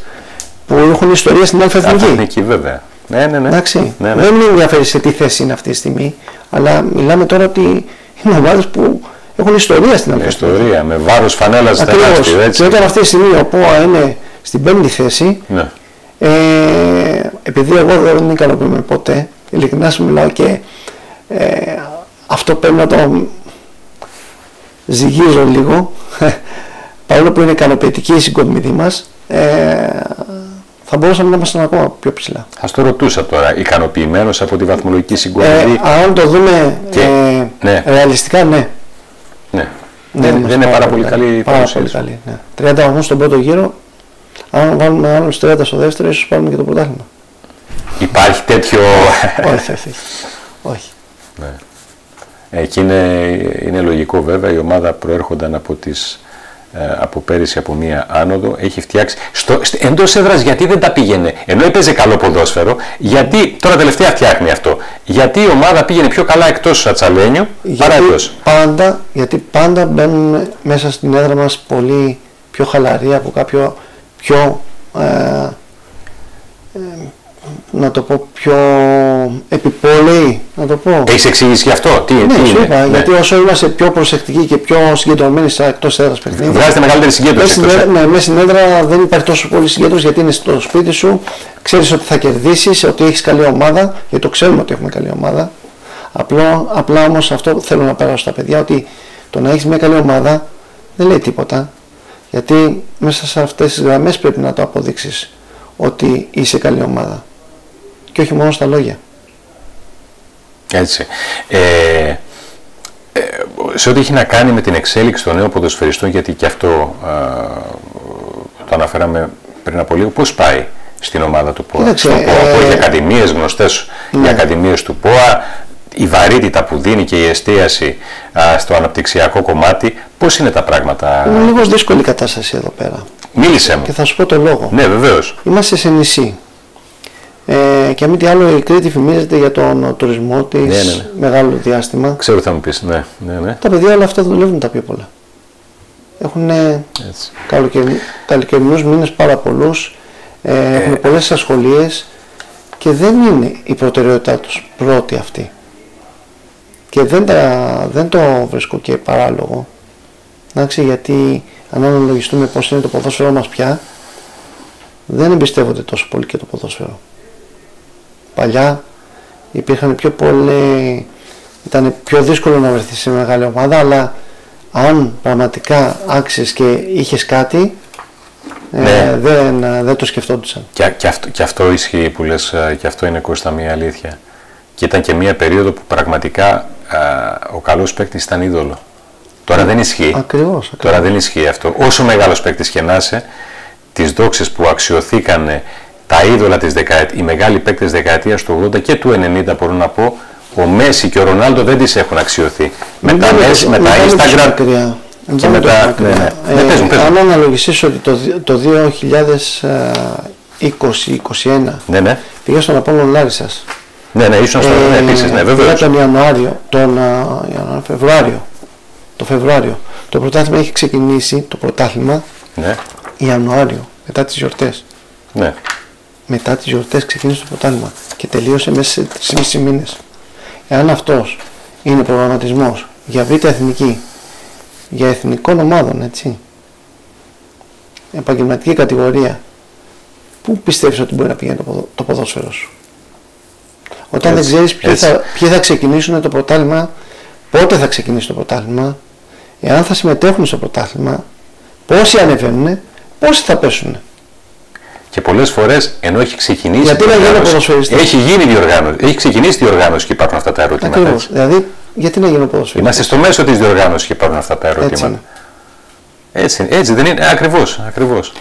που έχουν ιστορία στην Αλφα Εθνική. βέβαια. Ναι, ναι, ναι. Εντάξει. Ναι, ναι. Δεν με ενδιαφέρει σε τι θέση είναι αυτή τη στιγμή, αλλά μιλάμε τώρα ότι είναι ομάδες που έχουν ιστορία στην Αλφα Ιστορία, με βάρος φανέλας τεράστιο, έτσι. Και όταν αυτή τη στιγμή ο ΠΟΑ είναι στην πέμπτη θέση, ναι. ε, επειδή εγώ δεν ικανοποιούμε ποτέ, ειλικρινά σου μιλάω και ε, αυτό πρέπει να το ζυγίζω λίγο παρόλο που είναι ικανοποιητική η συγκομιδή μας ε, θα μπορούσαμε να είμαστε ακόμα πιο ψηλά. Θα το ρωτούσα τώρα, ικανοποιημένος από τη βαθμολογική συγκομιδή; Ε, αν το δούμε και, ε, ναι. ρεαλιστικά, ναι. Ναι. ναι δεν, δεν είναι πάρα πολύ καλή η πάρα πολύ καλή. Ναι. 30 βαθμούς στον πρώτο γύρο, αν βάλουμε άλλους 30 στο δεύτερο, ίσως πάρουμε και το πρωτάθλημα. Υπάρχει τέτοιο... όχι, όχι. όχι. Ναι. Εκεί είναι, είναι λογικό βέβαια, η ομάδα προέρχονταν από, τις, ε, από πέρυσι από μία άνοδο, έχει φτιάξει, στο, εντός έδρας γιατί δεν τα πήγαινε, ενώ έπαιζε καλό ποδόσφαιρο, γιατί, τώρα τελευταία φτιάχνει αυτό, γιατί η ομάδα πήγαινε πιο καλά εκτός Σατσαλένιου παρά εντός; Πάντα, γιατί πάντα μπαίνουν μέσα στην έδρα μας πολύ πιο χαλαροί από κάποιο πιο ε, ε, να το πω πιο επιπόλαιη, να το πω. Έχεις εξηγήσει γι' αυτό, τι, ναι, τι σου είναι; είπα, Ναι. γιατί όσο είμαστε πιο προσεκτικοί και πιο συγκεντρωμένοι στα εκτός έδρας παιχνίδια. Βγάζετε μεγαλύτερη Μέσα συγκέντρωση. στην, εκτός, έδρα, ε. ναι, μέσα στην έδρα δεν υπάρχει τόσο πολύ συγκέντρωση γιατί είναι στο σπίτι σου. Ξέρεις ότι θα κερδίσεις, ότι έχεις καλή ομάδα, γιατί το ξέρουμε ότι έχουμε καλή ομάδα. Απλό, απλά όμως αυτό θέλω να περάσω στα παιδιά ότι το να έχεις μια καλή ομάδα δεν λέει τίποτα. Γιατί μέσα σε αυτές τις γραμμές πρέπει να το αποδείξεις ότι είσαι καλή ομάδα. Και όχι μόνο στα λόγια. Έτσι. Ε, ε, σε ό,τι έχει να κάνει με την εξέλιξη των νέων ποδοσφαιριστών, γιατί και αυτό α, το αναφέραμε πριν από λίγο, πώς πάει στην ομάδα του ΠΟΑ; Κοίταξε, Στον ΠΟΑ που ε, έχει ακαδημίες γνωστές, οι ναι. ακαδημίες του ΠΟΑ, η βαρύτητα που δίνει και η εστίαση α, στο αναπτυξιακό κομμάτι, πώς είναι τα πράγματα; Είναι λίγος δύσκολη η κατάσταση εδώ πέρα. Μίλησε μου. Και θα σου πω το λόγο. Ναι, βεβαίως. Είμαστε σε νησί. Ε, και αν μη τι άλλο η Κρήτη φημίζεται για τον τουρισμό της Ναι, ναι, ναι. μεγάλο διάστημα. Ξέρω τι θα μου πεις. Ναι, ναι, ναι. Τα παιδιά όλα αυτά δουλεύουν τα πιο πολλά. Έχουν Έτσι. καλοκαιρινούς μήνες πάρα πολλούς, ε, έχουν πολλές ασχολίες και δεν είναι η προτεραιότητά τους πρώτη αυτή. Και δεν, τα, δεν το βρίσκω και παράλογο. Εντάξει, γιατί αν αναλογιστούμε πώς είναι το ποδόσφαιρο μας πια, δεν εμπιστεύονται τόσο πολύ και το ποδόσφαιρο. Παλιά υπήρχαν πιο πολλοί, ήταν πιο δύσκολο να βρεθείς σε μεγάλη ομάδα, αλλά αν πραγματικά άξιες και είχες κάτι, ε, Ναι. δεν, δεν το σκεφτόντουσαν. Και, και, αυτό, και αυτό ισχύει που λες, α, και αυτό είναι Κώστα μια αλήθεια. Και ήταν και μια περίοδο που πραγματικά α, ο καλός παίκτης ήταν είδωλο. Τώρα δεν ισχύει. Ακριβώς, ακριβώς. Τώρα δεν ισχύει αυτό. Όσο μεγάλος παίκτης και να είσαι, τις δόξες που αξιωθήκαν τα είδωλα της δεκαετίας, οι μεγάλοι παίκτες δεκαετίας του 80 και του 90 μπορώ να πω, ο Μέση και ο Ρονάλντο δεν τις έχουν αξιωθεί. Με Μην τα, πάμε Messi, τόσο- με μην τα πάμε τόσο Instagram μακριά. Μην και πάμε με τόσο τα... μακριά. Ναι, ναι. Ε, Ναι, πες μου, πες μου. αν αναλογιστείς ότι το, δι- το 2020-2021 Ναι, ναι. πήγα στον Απόλλων Λάρισας. Ναι, ναι, ήσουν στο... ναι, επίσης, ναι, πήγα βεβαίως. τον Ιανουάριο, τον α, Ιανουάριο, Φεβρουάριο. Το Φεβρουάριο. Το πρωτάθλημα έχει ξεκινήσει, το πρωτάθλημα, Ναι, Ιανουάριο, μετά τις γιορτές. ναι. Μετά τις γιορτές ξεκίνησε το πρωτάθλημα και τελείωσε μέσα σε 3,5 μήνες. Εάν αυτός είναι προγραμματισμός για β' εθνική, για εθνικών ομάδων, έτσι, επαγγελματική κατηγορία, πού πιστεύεις ότι μπορεί να πηγαίνει το, ποδο- το ποδόσφαιρο σου; Όταν Έτσι, δεν ξέρεις ποιοι έτσι. θα, ποιοι θα ξεκινήσουν το πρωτάθλημα, πότε θα ξεκινήσει το πρωτάθλημα, εάν θα συμμετέχουν στο πρωτάθλημα, πόσοι ανεβαίνουν, πόσοι θα πέσουν. Και πολλές φορές ενώ έχει ξεκινήσει. Γιατί η να γίνω διοργάνωση, ποδοσφαιριστής. Έχει γίνει διοργάνωση. Έχει ξεκινήσει η διοργάνωση και υπάρχουν αυτά τα ερωτήματα. Ακριβώς. έτσι. Δηλαδή, γιατί να γίνω ποδοσφαιριστής. Είμαστε στο μέσο της διοργάνωσης και υπάρχουν αυτά τα ερωτήματα. είναι. Έτσι, είναι. έτσι δεν είναι. Ακριβώς. Ακριβώς.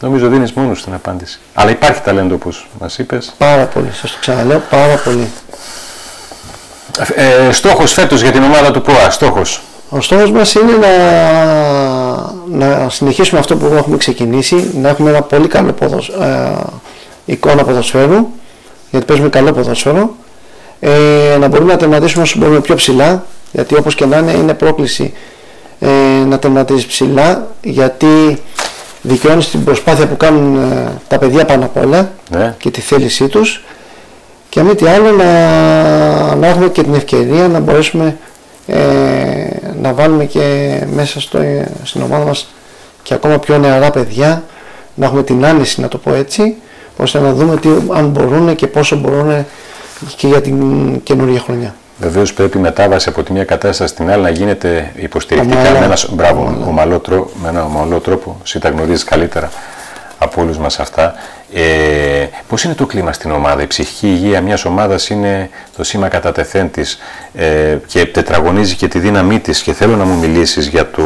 Νομίζω δίνεις μόνος την απάντηση. Αλλά υπάρχει ταλέντο όπως μας είπες. Πάρα πολύ, σας το ξαναλέω, πάρα πολύ. Ε, Στόχος φέτος για την ομάδα του ΠΟΑ. Στόχος. Ο στόχος μας είναι να, να συνεχίσουμε αυτό που έχουμε ξεκινήσει, να έχουμε ένα πολύ καλό ποδοσ, ε, εικόνα ποδοσφαίρου, γιατί παίζουμε καλό ποδόσφαιρο, ε, να μπορούμε να τερματίσουμε όσο μπορούμε πιο ψηλά, γιατί όπως και να είναι είναι πρόκληση ε, να τερματίσεις ψηλά, γιατί δικαιώνεις την προσπάθεια που κάνουν ε, τα παιδιά πάνω απ' όλα Ναι. και τη θέλησή τους και μη τι άλλο να, να έχουμε και την ευκαιρία να μπορέσουμε ε, να βάλουμε και μέσα στο, στην ομάδα μας και ακόμα πιο νεαρά παιδιά να έχουμε την άνεση να το πω έτσι ώστε να δούμε τι, αν μπορούν και πόσο μπορούν και για την καινούργια χρονιά. Βεβαίως πρέπει η μετάβαση από τη μία κατάσταση στην άλλη να γίνεται υποστηρικτικά Ομαλά. με ένα, μπράβο, Ομαλά. ομαλό τρόπο, με ένα ομαλό τρόπο. Εσύ τα γνωρίζεις καλύτερα από όλους μας αυτά. Ε, Πώς είναι το κλίμα στην ομάδα, η ψυχική υγεία μιας ομάδας είναι το σήμα κατά τεθέν της ε, και τετραγωνίζει και τη δύναμή της. Και θέλω να μου μιλήσεις για το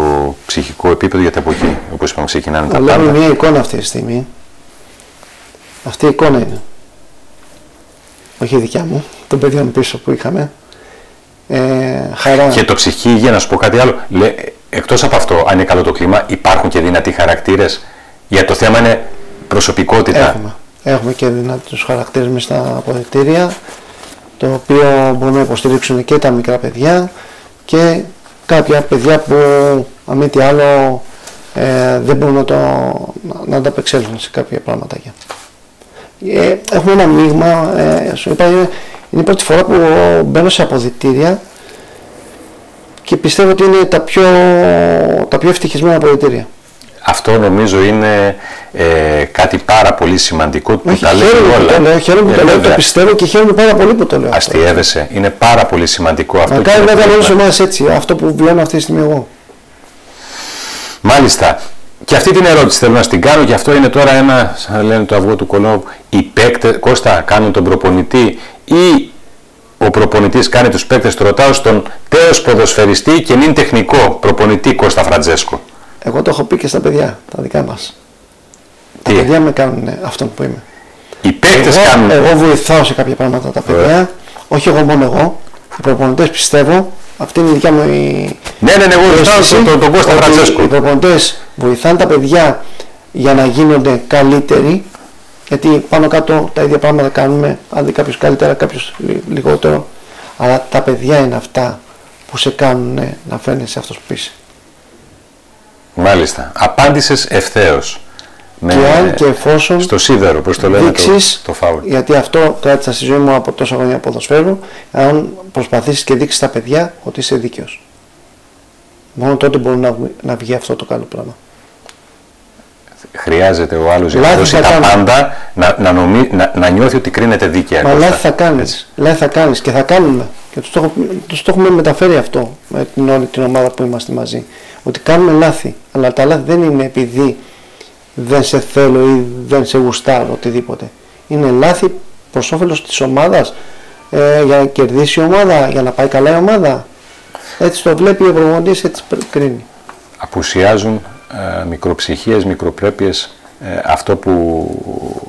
ψυχικό επίπεδο, γιατί από εκεί, όπως είπαμε, ξεκινάνε τα Βλέπουμε πάντα. μια εικόνα αυτή τη στιγμή. Αυτή η εικόνα είναι. Όχι η δικιά μου, των παιδιών πίσω που είχαμε. Ε, χαρά. Και το ψυχική υγεία, να σου πω κάτι άλλο. Λέ, εκτός από αυτό, αν είναι καλό το κλίμα, υπάρχουν και δυνατοί χαρακτήρες; Για το θέμα είναι προσωπικότητα. Έχουμε. Έχουμε και δυνατούς χαρακτήρες μες στα αποδεκτήρια, το οποίο μπορούν να υποστηρίξουν και τα μικρά παιδιά και κάποια παιδιά που, αν μη τι άλλο, ε, δεν μπορούν να, το, να, να ανταπεξέλθουν σε κάποια πραγματάκια. Ε, έχουμε ένα μείγμα, ε, σου είπα, είναι, είναι η πρώτη φορά που μπαίνω σε αποδητήρια και πιστεύω ότι είναι τα πιο, τα πιο ευτυχισμένα αποδητήρια. Αυτό νομίζω είναι ε, κάτι πάρα πολύ σημαντικό που Όχι, τα λέει χαίρομαι που όλα. το λέω, χαίρομαι που Ε, το λέω, το βέβαια. πιστεύω και χαίρομαι πάρα πολύ που το λέω. αυτό. Αστειεύεσαι. Είναι πάρα πολύ σημαντικό αυτό. Μακάρι και να το ήταν όλες οι βλέπουμε. ομάδες έτσι, αυτό που βιώνω αυτή τη στιγμή εγώ. Μάλιστα. Και αυτή την ερώτηση θέλω να στην κάνω και αυτό είναι τώρα ένα, σαν λένε το αυγό του κολόμου, οι παίκτες, Κώστα, κάνουν τον προπονητή ή ο προπονητής κάνει τους παίκτες, το ρωτάω στον τέος ποδοσφαιριστή και νυν τεχνικό προπονητή Κώστα Φραντζέσκο. Εγώ το έχω πει και στα παιδιά, τα δικά μας. Τι, Τα παιδιά με κάνουν αυτό που είμαι. οι παίκτες Εγώ, κάνουν... εγώ βοηθάω σε κάποια πράγματα τα παιδιά, όχι εγώ μόνο εγώ. Οι προπονητές πιστεύω, αυτή είναι η δικιά μου η, Ναι, ναι, ναι, εγώ ρωτάω αίσθηση, τον, τον, τον Κώστα ότι Φραντζέσκο. Οι προπονητές βοηθάνε τα παιδιά για να γίνονται καλύτεροι, γιατί πάνω κάτω τα ίδια πράγματα κάνουμε, αν δει κάποιος καλύτερα, κάποιος λι- λιγότερο, αλλά τα παιδιά είναι αυτά που σε κάνουν να φαίνεσαι αυτός που είσαι. Μάλιστα. Απάντησες ευθέως. Με, και αν και εφόσον στο σίδερο, πώς το λένε το, δείξεις, το φάουλ. γιατί αυτό κράτησα στη ζωή μου από τόσα χρόνια ποδοσφαίρου, αν προσπαθήσεις και δείξεις στα παιδιά ότι είσαι δίκαιος. Μόνο τότε μπορεί να, βγει- να βγει αυτό το καλό πράγμα. Χρειάζεται ο άλλος για να Λάθη δώσει θα τα κάνω. πάντα να, να, νομί, να, να νιώθει ότι κρίνεται δίκαια. Μα Κώστα. λάθη θα κάνεις, λάθη θα κάνεις και θα κάνουμε. Και τους το, έχω- τους το έχουμε μεταφέρει αυτό με την όλη την ομάδα που είμαστε μαζί. Ότι κάνουμε λάθη, αλλά τα λάθη δεν είναι επειδή δεν σε θέλω ή δεν σε γουστάρω οτιδήποτε. Είναι λάθη προς όφελος της ομάδας ε, για να κερδίσει η ομάδα, για να πάει καλά η ομάδα. Έτσι το βλέπει ο προπονητής, έτσι πρ- κρίνει. απουσιάζουν ε, μικροψυχίες, μικροπρέπειες, ε, αυτό που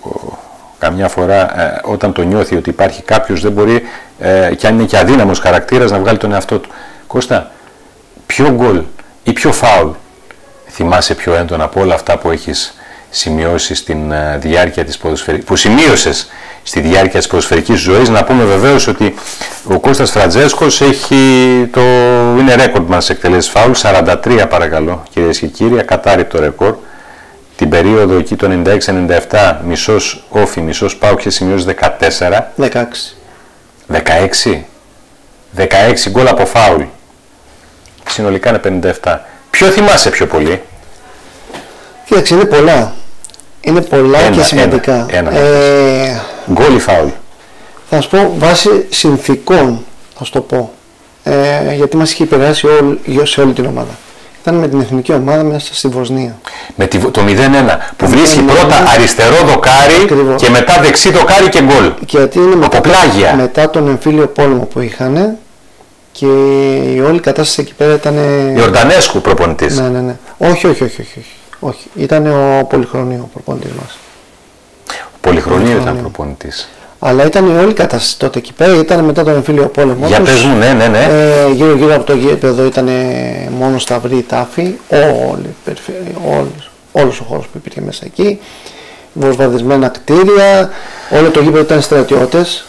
ε, καμιά φορά ε, όταν το νιώθει ότι υπάρχει κάποιος δεν μπορεί ε, και αν είναι και αδύναμος χαρακτήρας να βγάλει τον εαυτό του. Κώστα, ποιο γκολ ή ποιο φάουλ θυμάσαι πιο έντονα από όλα αυτά που έχεις σημειώσει στην ε, διάρκεια της ποδοσφαιρικής, που σημείωσες στη διάρκεια της ποδοσφαιρικής ζωής. Να πούμε βεβαίως ότι ο Κώστας Φραντζέσκος έχει το, είναι ρέκορντ μας εκτελέσει φάουλ, 43 παρακαλώ κυρίες και κύριοι, ακατάρρυπτο ρεκόρ. Την περίοδο εκεί το 96-97 μισός όφι, μισός πάου και σημειώσει 14. 16. 16. 16 γκολ από φάουλ. Συνολικά είναι 57. Ποιο θυμάσαι πιο πολύ; Κοίταξε, είναι πολλά. Είναι πολλά Ένα, και σημαντικά. ένα, ένα. Ε, Γκολ ή φάουλ. Θα σου πω βάσει συνθήκων, θα σου το πω. Ε, γιατί μας είχε επηρεάσει όλ- σε όλη την ομάδα. Ήταν με την εθνική ομάδα μέσα στη Βοσνία. Με τη, το 0-1 που βρίσκει 0-1. πρώτα αριστερό δοκάρι Ακριβώς. και μετά δεξί δοκάρι και γκολ. Και γιατί είναι μετά, πλάγια. μετά τον εμφύλιο πόλεμο που είχαν και η όλη κατάσταση εκεί πέρα ήταν. Ιορδανέσκου προπονητής. Ναι, ναι, ναι. Όχι, όχι, όχι. όχι, όχι. όχι. Ήταν ο πολυχρονίο ο προπονητής μας. Πολυχρονίου ήταν Πολυχρονίου. προπονητής. Αλλά ήταν η όλη κατάσταση τότε εκεί πέρα, ήταν μετά τον εμφύλιο πόλεμο. Για Όπως, πες μου, ναι, ναι, ναι. Ε, γύρω γύρω από το γήπεδο ήταν μόνο σταυροί τάφοι, όλη, η περιφέρεια, όλος, όλος ο χώρος που υπήρχε μέσα εκεί, βοσβαδισμένα κτίρια, όλο το γήπεδο ήταν στρατιώτες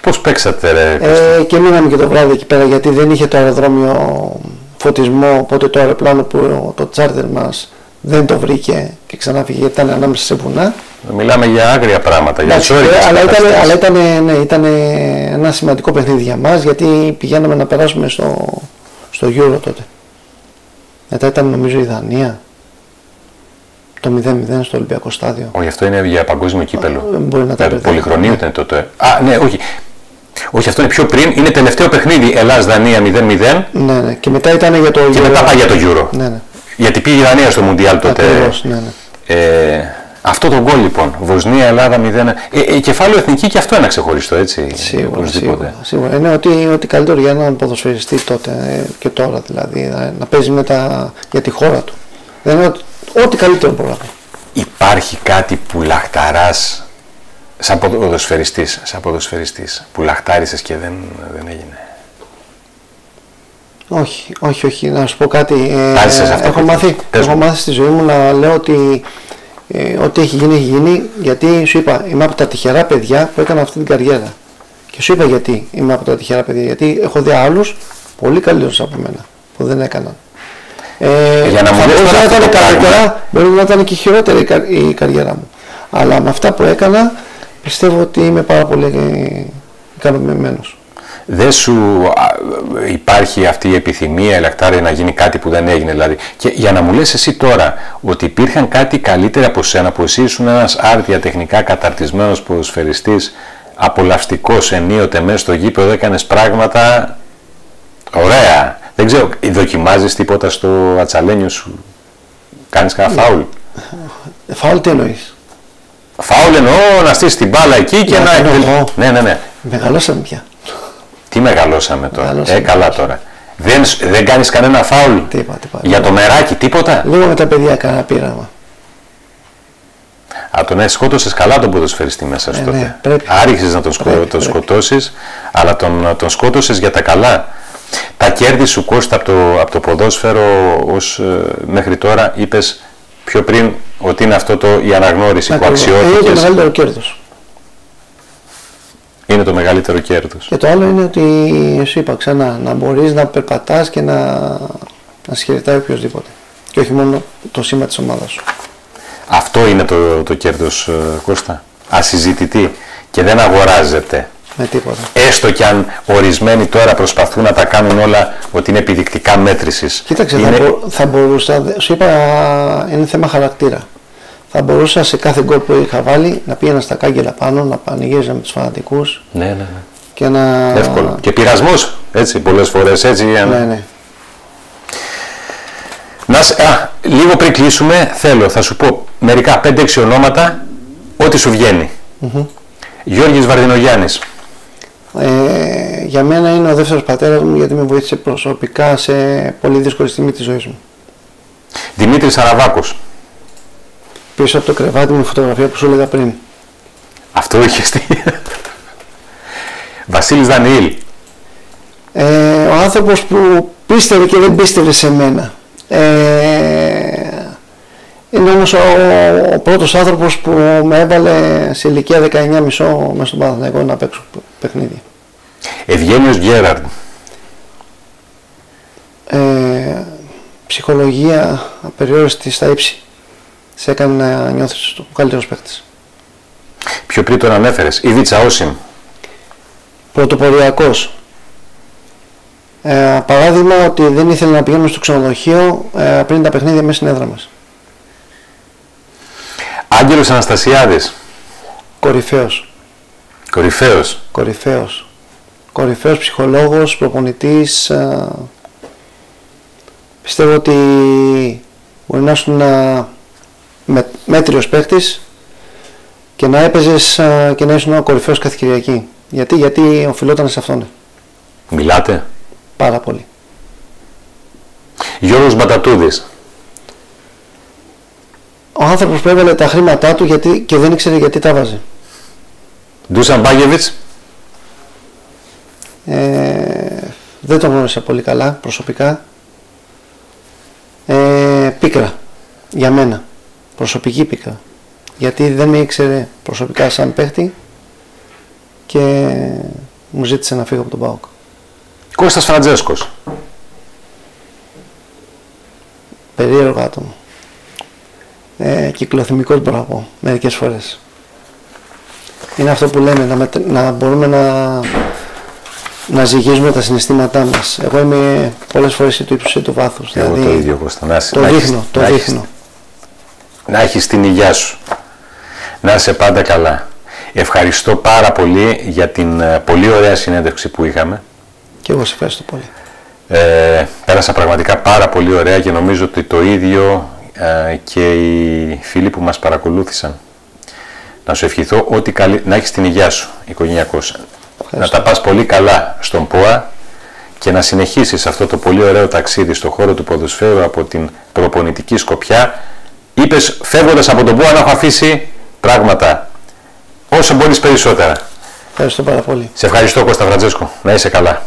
Πώς παίξατε ρε. ε, και μείναμε και το βράδυ εκεί πέρα γιατί δεν είχε το αεροδρόμιο φωτισμό, οπότε το αεροπλάνο που το τσάρτερ μας δεν το βρήκε και ξανά φύγε γιατί ήταν ανάμεσα σε βουνά. Μιλάμε για άγρια πράγματα, για Εντάξει, ζώρικες ε, αλλά ήταν, καταστάσεις. αλλά ήταν, ναι, ήταν ένα σημαντικό παιχνίδι για μας γιατί πηγαίναμε να περάσουμε στο, στο Euro τότε. Μετά ήταν νομίζω η Δανία. Το 0-0 στο Ολυμπιακό στάδιο. Όχι, αυτό είναι για παγκόσμιο κύπελο. Ε, μπορεί να τα Ε, μπερδεύω. Πολυχρονίου ήταν τότε. Α, ναι, όχι. Όχι, αυτό είναι πιο πριν. Είναι τελευταίο παιχνίδι Ελλάς-Δανία 0-0 Ναι, ναι. Και μετά ήταν για το και Euro. μετά πάει για το Euro. Ναι, ναι. Γιατί πήγε η Δανία στο Μουντιάλ τότε. Ακριβώς, ναι, ναι. Ε, αυτό το γκολ λοιπόν, Βοσνία, Ελλάδα 0. Ε, ε, κεφάλαιο εθνική και αυτό είναι ξεχωριστό έτσι. Σίγουρα, οπωσδήποτε. σίγουρα, σίγουρα. Είναι ότι, ότι καλύτερο για έναν ποδοσφαιριστή τότε ε, και τώρα δηλαδή να, να παίζει με τα, για τη χώρα του. Δεν είναι ότι, ό,τι καλύτερο μπορεί να πει. Υπάρχει κάτι που λαχταράς σαν ποδοσφαιριστής, σαν ποδοσφαιριστής που λαχτάρισες και δεν, δεν έγινε; Όχι, όχι, όχι. Να σου πω κάτι. Ε, Άρισες αυτό έχω που μάθει, είπες. Πες έχω μου. μάθει στη ζωή μου να λέω ότι ε, ό,τι έχει γίνει, έχει γίνει. Γιατί σου είπα, είμαι από τα τυχερά παιδιά που έκανα αυτή την καριέρα. Και σου είπα γιατί είμαι από τα τυχερά παιδιά. Γιατί έχω δει άλλους πολύ καλύτερους από μένα που δεν έκαναν. Ε, Για να μου θα λες μπορούσε τώρα να αυτό ήταν το πράγμα. καλύτερα, μπορεί να ήταν και χειρότερη η, κα- η καριέρα μου. Αλλά με αυτά που έκανα πιστεύω ότι είμαι πάρα πολύ ικανοποιημένος. Δεν σου υπάρχει αυτή η επιθυμία, η να γίνει κάτι που δεν έγινε δηλαδή. Και για να μου λες εσύ τώρα ότι υπήρχαν κάτι καλύτερα από σένα, που εσύ ήσουν ένας άρτια τεχνικά καταρτισμένος ποδοσφαιριστής, απολαυστικός ενίοτε μέσα στο γήπεδο, έκανες πράγματα ωραία. Δεν ξέρω, δοκιμάζεις τίποτα στο ατσαλένιο σου, κάνεις κανένα φάουλ; Φάουλ τι εννοείς; Φάουλ εννοώ να στήσεις την μπάλα εκεί και να... Ναι, ναι, ναι. Μεγαλώσαμε πια. Τι μεγαλώσαμε τώρα; Ε, καλά τώρα. Δεν, δεν κάνεις κανένα φάουλ; Τίποτα, τίποτα, για το μεράκι, τίποτα; Λίγο με τα παιδιά κάνα πείραμα. Α, τον σκότωσες καλά τον ποδοσφαιριστή μέσα ε, στο ναι, πρέπει. Άρχισε να τον, σκο... τον σκοτώσεις, αλλά τον, τον σκότωσες για τα καλά. Τα κέρδη σου Κώστα από το, από το ποδόσφαιρο ως, ε, μέχρι τώρα είπες πιο πριν ότι είναι αυτό το, η αναγνώριση που αξιώθηκες. Είναι το μεγαλύτερο κέρδος. Είναι το μεγαλύτερο κέρδος. Και το άλλο είναι ότι σου είπα ξανά να μπορείς να περπατάς και να, να σχεδιτάει οποιοδήποτε. Και όχι μόνο το σήμα της ομάδας σου. Αυτό είναι το, το κέρδος ε, Κώστα. Ασυζητητή και δεν αγοράζεται. Με τίποτα. Έστω κι αν ορισμένοι τώρα προσπαθούν να τα κάνουν όλα ότι είναι επιδεικτικά μέτρησης. Κοίταξε, είναι... θα, θα μπορούσα, σου είπα είναι θέμα χαρακτήρα. Θα μπορούσα σε κάθε γκολ που είχα βάλει να πήγαινα στα κάγκελα πάνω, να πανηγύριζα με τους φανατικούς. Ναι, ναι, ναι. Και να... Εύκολο. Και πειρασμός, έτσι, πολλές φορές έτσι. Ναι, ναι. Να, α, λίγο πριν κλείσουμε, θέλω, θα σου πω μερικά 5-6 ονόματα, ό,τι σου βγαίνει. Mm-hmm. Γιώργης Βαρδινογιάννης. Ε, για μένα είναι ο δεύτερος πατέρας μου γιατί με βοήθησε προσωπικά σε πολύ δύσκολη στιγμή της ζωής μου. Δημήτρης Αραβάκος. Πίσω από το κρεβάτι μου φωτογραφία που σου έλεγα πριν. Αυτό είχε στη... Βασίλης Δανιήλ. Ε, ο άνθρωπος που πίστευε και δεν πίστευε σε μένα. Ε, είναι όμως ο, ο πρώτος άνθρωπος που με έβαλε σε ηλικία 19 μισό μέσα στον Παναθηναϊκό να παίξω παιχνίδι. Ευγένιος Γκέραρντ. Ε, ψυχολογία απεριόριστη στα ύψη. Σε έκανε να νιώθεις το καλύτερος παίκτης. Πιο πριν τον ανέφερες. Ιβίτσα Όσιμ. Πρωτοποριακός. Ε, παράδειγμα ότι δεν ήθελε να πηγαίνουμε στο ξενοδοχείο ε, πριν τα παιχνίδια μέσα στην έδρα μας. Άγγελος Αναστασιάδης. Κορυφαίος. Κορυφαίος. Κορυφαίος. Κορυφαίος ψυχολόγος, προπονητής. Ε, πιστεύω ότι μπορεί να ήσουν με, μέτριος παίκτης και να έπαιζες και να ήσουν ο κορυφαίος κάθε Κυριακή. Γιατί, γιατί οφειλόταν σε αυτόν. Μιλάτε; Πάρα πολύ. Γιώργος Μπατατούδης. Ο άνθρωπος που έβαλε τα χρήματά του γιατί, και δεν ήξερε γιατί τα βάζει. Ντούσαν Μπάγεβιτς. Ε, δεν τον γνώρισα πολύ καλά προσωπικά. Ε, πίκρα για μένα. Προσωπική πίκρα. Γιατί δεν με ήξερε προσωπικά σαν παίχτη και μου ζήτησε να φύγω από τον ΠΑΟΚ. Κώστας Φραντζέσκος. Περίεργο άτομο. Ε, κυκλοθυμικός μπορώ να πω, μερικές φορές. Είναι αυτό που λέμε, να, να μπορούμε να, να ζυγίζουμε τα συναισθήματά μας. Εγώ είμαι πολλές φορές του ύψους του βάθους. Εγώ δηλαδή, το ίδιο, Κώστα. Να, το να δείχνω, έχεις, το να δείχνω. Έχεις, να έχεις την υγειά σου. Να είσαι πάντα καλά. Ευχαριστώ πάρα πολύ για την ε, πολύ ωραία συνέντευξη που είχαμε. Και εγώ σε ευχαριστώ πολύ. Ε, πέρασα πραγματικά πάρα πολύ ωραία και νομίζω ότι το ίδιο ε, και οι φίλοι που μας παρακολούθησαν. Να σου ευχηθώ ότι καλή, να έχεις την υγειά σου οικογενειακός. Να τα πας πολύ καλά στον ΠΟΑ και να συνεχίσεις αυτό το πολύ ωραίο ταξίδι στον χώρο του ποδοσφαίρου από την προπονητική σκοπιά. Είπες φεύγοντας από τον ΠΟΑ να έχω αφήσει πράγματα όσο μπορείς περισσότερα. Ευχαριστώ πάρα πολύ. Σε ευχαριστώ Κώστα Φραντζέσκο. Να είσαι καλά.